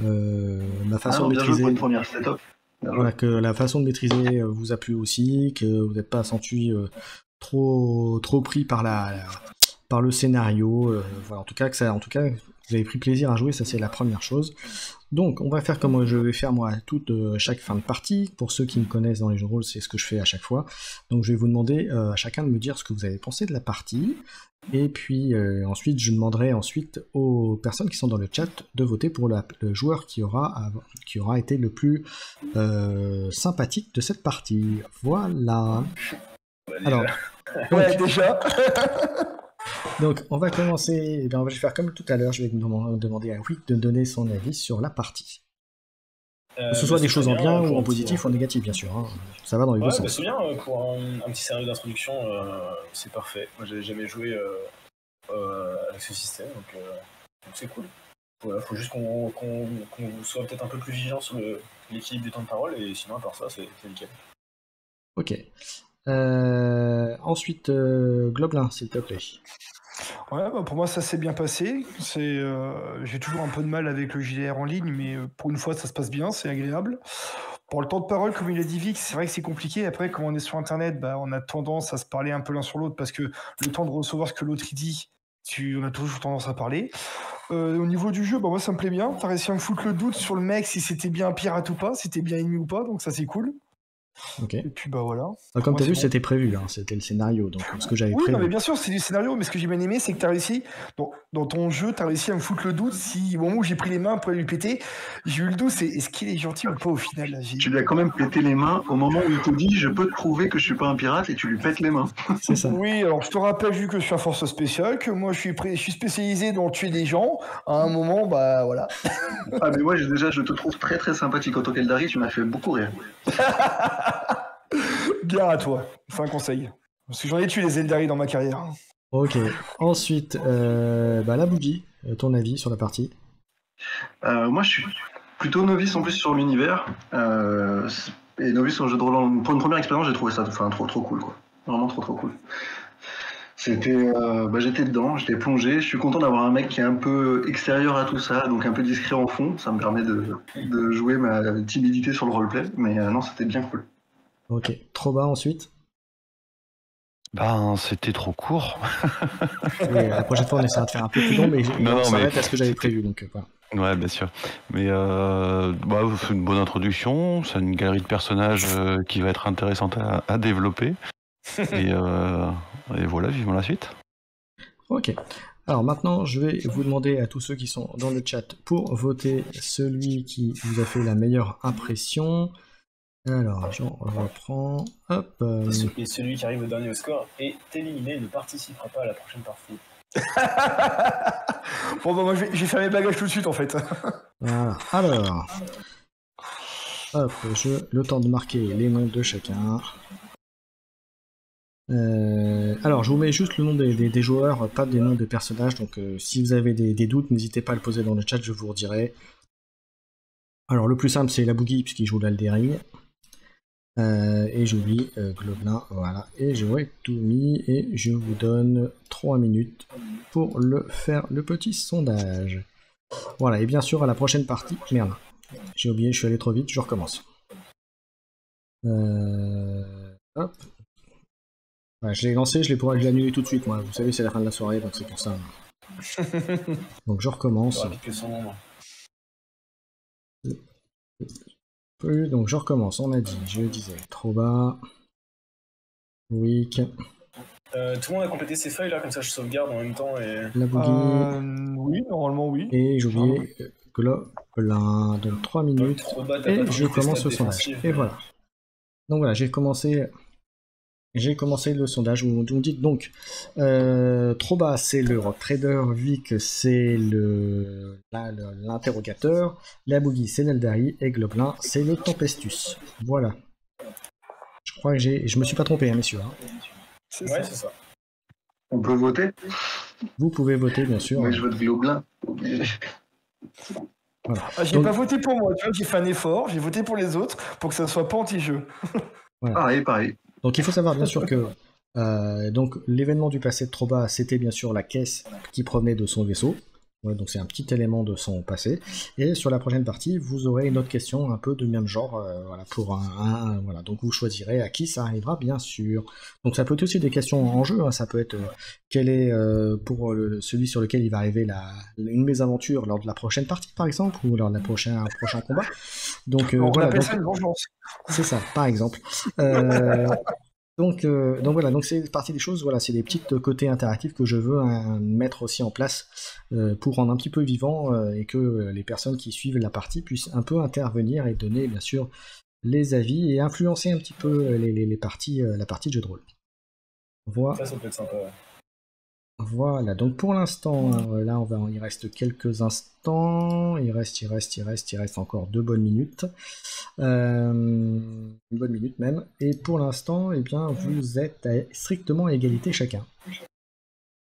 euh, ma Ah façon de maîtriser, une première, top. Voilà, que la façon de maîtriser vous a plu aussi, que vous n'êtes pas senti euh, trop pris par la, par le scénario. euh, en tout cas que en tout cas, vous avez pris plaisir à jouer, ça c'est la première chose. Donc, on va faire comme je vais faire moi à toute euh, chaque fin de partie. Pour ceux qui me connaissent dans les jeux de rôle, c'est ce que je fais à chaque fois. Donc, je vais vous demander euh, à chacun de me dire ce que vous avez pensé de la partie. Et puis ensuite, je demanderai ensuite aux personnes qui sont dans le chat de voter pour le joueur qui aura, été le plus sympathique de cette partie. Voilà. Alors, là. Ouais, déjà. donc on va commencer. eh bien, je vais faire comme tout à l'heure. Je vais demander demander à Wick de donner son avis sur la partie. Euh, Que ce bah, soit des c'est choses en bien ou en positif ou en négatif, bien sûr. hein. Ça va dans les Ouais, deux bah, sens. c'est bien euh, pour un, un petit scénario d'introduction, euh, c'est parfait. Moi, j'avais jamais joué euh, euh, avec ce système, donc euh, c'est cool. Voilà, faut juste qu'on soit peut-être un peu plus vigilant sur l'équilibre des temps de parole, et sinon, à part ça, c'est c'est nickel. Ok. Euh, ensuite, euh, Globelin, s'il te plaît. Ouais, bah, pour moi, ça s'est bien passé. Euh, j'ai toujours un peu de mal avec le JDR en ligne, mais euh, pour une fois, ça se passe bien, c'est agréable. Pour le temps de parole, comme il a dit Vic, c'est vrai que c'est compliqué. Après, quand on est sur Internet, bah, on a tendance à se parler un peu l'un sur l'autre parce que le temps de recevoir ce que l'autre dit, tu, on a toujours tendance à parler. Au niveau du jeu, bah, moi, ça me plaît bien. T'as réussi à me foutre le doute sur le mec si c'était bien un pirate ou pas, si c'était bien ennemi ou pas, donc ça, c'est cool. Ok. Et puis, bah voilà. Ah, comme tu as vu, bon. c'était prévu. hein, C'était le scénario. Donc, ce que j'avais Oui, prévu. non, mais bien sûr, c'est du scénario, mais ce que j'ai bien aimé, c'est que tu as réussi, dans ton jeu, tu as réussi à me foutre le doute si, au moment où j'ai pris les mains pour lui péter, j'ai eu le doute, c'est est-ce qu'il est gentil ou pas au final là, Tu lui as quand même pété les mains au moment où il te dit je peux te prouver que je suis pas un pirate et tu lui pètes les mains. C'est ça. Oui, alors je te rappelle, vu que je suis un force spéciale, que moi je suis, pré- je suis spécialisé dans tuer des gens, à un moment, bah voilà. Ah mais moi j'ai- déjà je te trouve très très sympathique en tant qu'Eldari, tu m'as fait beaucoup rire. Gare à toi, c'est un conseil. Parce que j'en ai tué des Eldari dans ma carrière. Ok. Ensuite, euh, bah, la bougie, euh, ton avis sur la partie Euh, moi je suis plutôt novice en plus sur l'univers. Euh, et novice en jeu de rôle. Pour une première expérience j'ai trouvé ça enfin, trop trop cool quoi. Vraiment trop trop cool. C'était, bah, j'étais dedans, j'étais plongé. Je suis content d'avoir un mec qui est un peu extérieur à tout ça, donc un peu discret en fond. Ça me permet de, de jouer ma timidité sur le roleplay. Mais non, c'était bien cool. Ok. Trop bas ensuite Ben, c'était trop court. La prochaine fois, on essaiera de faire un peu plus long, mais Non, on s'arrête mais- à ce que j'avais prévu. Donc, euh, voilà. Ouais, bien sûr. Mais euh, bah, c'est une bonne introduction. C'est une galerie de personnages euh, qui va être intéressante à, à développer. et, euh, et voilà, vivons la suite. Ok. Alors maintenant, je vais vous demander à tous ceux qui sont dans le chat pour voter celui qui vous a fait la meilleure impression. Alors, j'en reprends. Hop. euh, Et celui qui arrive au dernier au score est éliminé, ne participera pas à la prochaine partie. Bon, bah, moi, je vais, je vais faire mes bagages tout de suite, en fait. Voilà. Alors, hop, je, le temps de marquer les noms de chacun. Euh, alors, je vous mets juste le nom des, des- des joueurs, pas des noms des personnages. Donc, euh, si vous avez des, des doutes, n'hésitez pas à le poser dans le chat, je vous redirai. Alors, le plus simple, c'est la Boogie, puisqu'il joue l'Aldering. Euh, et j'oublie euh, Globelin, voilà. Et j'aurai tout mis, et je vous donne 3 minutes pour le faire le petit sondage. Voilà, et bien sûr, à la prochaine partie. Merde, j'ai oublié, je suis allé trop vite, je recommence. Euh, Hop. Ouais, je l'ai lancé, je l'ai pour- annulé tout de suite, moi. Vous savez, c'est la fin de la soirée, donc c'est pour ça. Donc je recommence. Plus que Donc je recommence, on a dit, je disais, trop bas. Weak, Euh, tout le monde a complété ses feuilles là, comme ça je sauvegarde en même temps et. la boogie. Euh, oui, normalement, oui. Et j'ai oublié euh, Globelin. Donc 3 minutes. Trop bas, Et je commence le sondage. Et voilà. Donc voilà, j'ai commencé. J'ai commencé le sondage. Vous vous me dites donc, euh, trop bas, c'est le Rock Trader, Vic, c'est le l'interrogateur, la Boogie, c'est l'Eldari, et Globelin, c'est le Tempestus. Voilà. Je crois que j'ai, je me suis pas trompé, hein, messieurs. hein. C'est Ouais, ça. c'est ça. On peut voter? Vous pouvez voter, bien sûr. Moi, je vote Globelin. Obligé. Ah, j'ai Donc- pas voté pour moi, tu vois, j'ai fait un effort, j'ai voté pour les autres pour que ça soit pas anti-jeu. Pareil, pareil. Donc il faut savoir bien sûr que euh, donc l'événement du passé de Troba, c'était bien sûr la caisse qui provenait de son vaisseau. Ouais, donc c'est un petit élément de son passé. Et sur la prochaine partie, vous aurez une autre question un peu du même genre, euh, voilà, pour un, un- voilà. Donc vous choisirez à qui ça arrivera, bien sûr. Donc ça peut être aussi des questions en jeu. hein. Ça peut être euh, quel est euh, pour le- celui sur lequel il va arriver la, une mésaventure lors de la prochaine partie, par exemple, ou lors de la prochaine prochain combat. Donc On voilà. appelle donc- ça une vengeance. c'est ça, par exemple. Euh, donc, voilà, donc c'est partie des choses, voilà, c'est des petits côtés interactifs que je veux hein, mettre aussi en place euh, pour rendre un petit peu vivant euh, et que les personnes qui suivent la partie puissent un peu intervenir et donner bien sûr les avis et influencer un petit peu les, parties, la partie de jeu de rôle. Ça, ça peut être sympa. ouais. Voilà, donc pour l'instant, euh, là, on va, il reste quelques instants. Il reste, il reste, il reste, il reste encore deux bonnes minutes. Euh, une bonne minute même. Et pour l'instant, eh bien, vous êtes à strictement égalité chacun.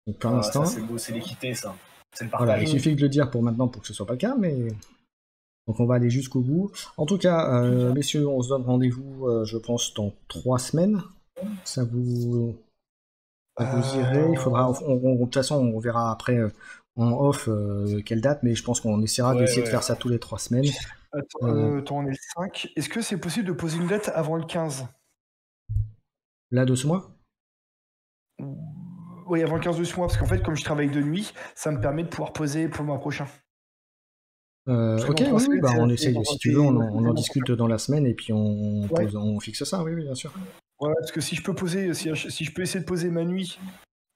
Donc pour Ah, l'instant, c'est beau, c'est l'équité ça. C'est le voilà, partage. il suffit de le dire pour maintenant pour que ce soit pas le cas, mais donc on va aller jusqu'au bout. En tout cas, euh, messieurs, on se donne rendez-vous, euh, je pense, dans trois semaines. Ça vous, vous Euh, irait Il faudra, on- on- de toute façon, on verra après euh, en off euh, quelle date, mais je pense qu'on essaiera Ouais, d'essayer de faire ça tous les trois semaines. Attends, euh, attends, on est le 5. Est-ce que c'est possible de poser une date avant le 15 Là de ce mois? Oui, avant le 15 de ce mois, parce qu'en fait, comme je travaille de nuit, ça me permet de pouvoir poser pour le mois prochain. Euh, Ok, oui, bah, on essaye, si tu veux, on, en- pays- on en discute dans la semaine et puis on, Ouais. pose- on fixe ça, oui, oui, bien sûr. Ouais, parce que si je peux poser, si, si je peux essayer de poser ma nuit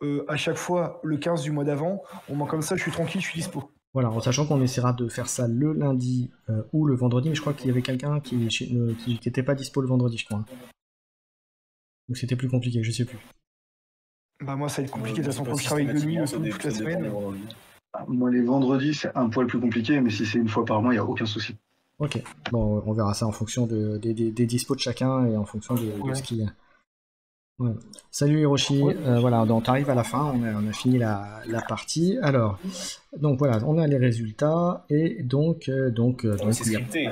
euh, à chaque fois le 15 du mois d'avant, au moins comme ça, je suis tranquille, je suis dispo. Voilà, en sachant qu'on essaiera de faire ça le lundi euh, ou le vendredi, mais je crois qu'il y avait quelqu'un qui, chez- euh, pas dispo le vendredi, je crois. Donc c'était plus compliqué, je sais plus. Bah moi, ça va être compliqué, de toute façon, je travaille de nuit toute la semaine. Moi, les vendredis, c'est un poil plus compliqué, mais si c'est une fois par mois, il n'y a aucun souci. Ok, bon, on verra ça en fonction de, des, des, des dispos de chacun et en fonction de, ce qu'il y a. Ouais. Salut Hiroshi, Euh, voilà, donc on arrive à la fin, on a, on a fini la, la partie. Alors, donc voilà, on a les résultats et donc, euh, donc, euh, donc, C'est scripté.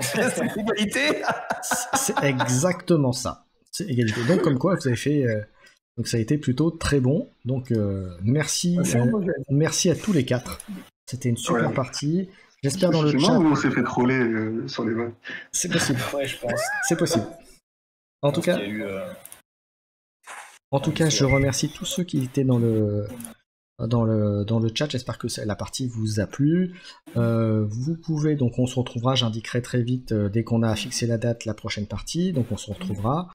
c'est exactement ça. C'est égalité. Donc comme quoi vous avez fait, euh, donc ça a été plutôt très bon. Donc euh, merci, euh, merci à tous les quatre. C'était une super Ouais. partie. J'espère dans le C'est chat. on s'est fait troller euh, sur les votes C'est possible. Ouais, je pense. C'est possible. En tout Je cas, eu, euh, En tout cas, je remercie tous ceux qui étaient dans le, dans le, dans le chat. J'espère que la partie vous a plu. Euh, vous pouvez, donc on se retrouvera, j'indiquerai très vite euh, dès qu'on a fixé la date, la prochaine partie. Donc on se retrouvera.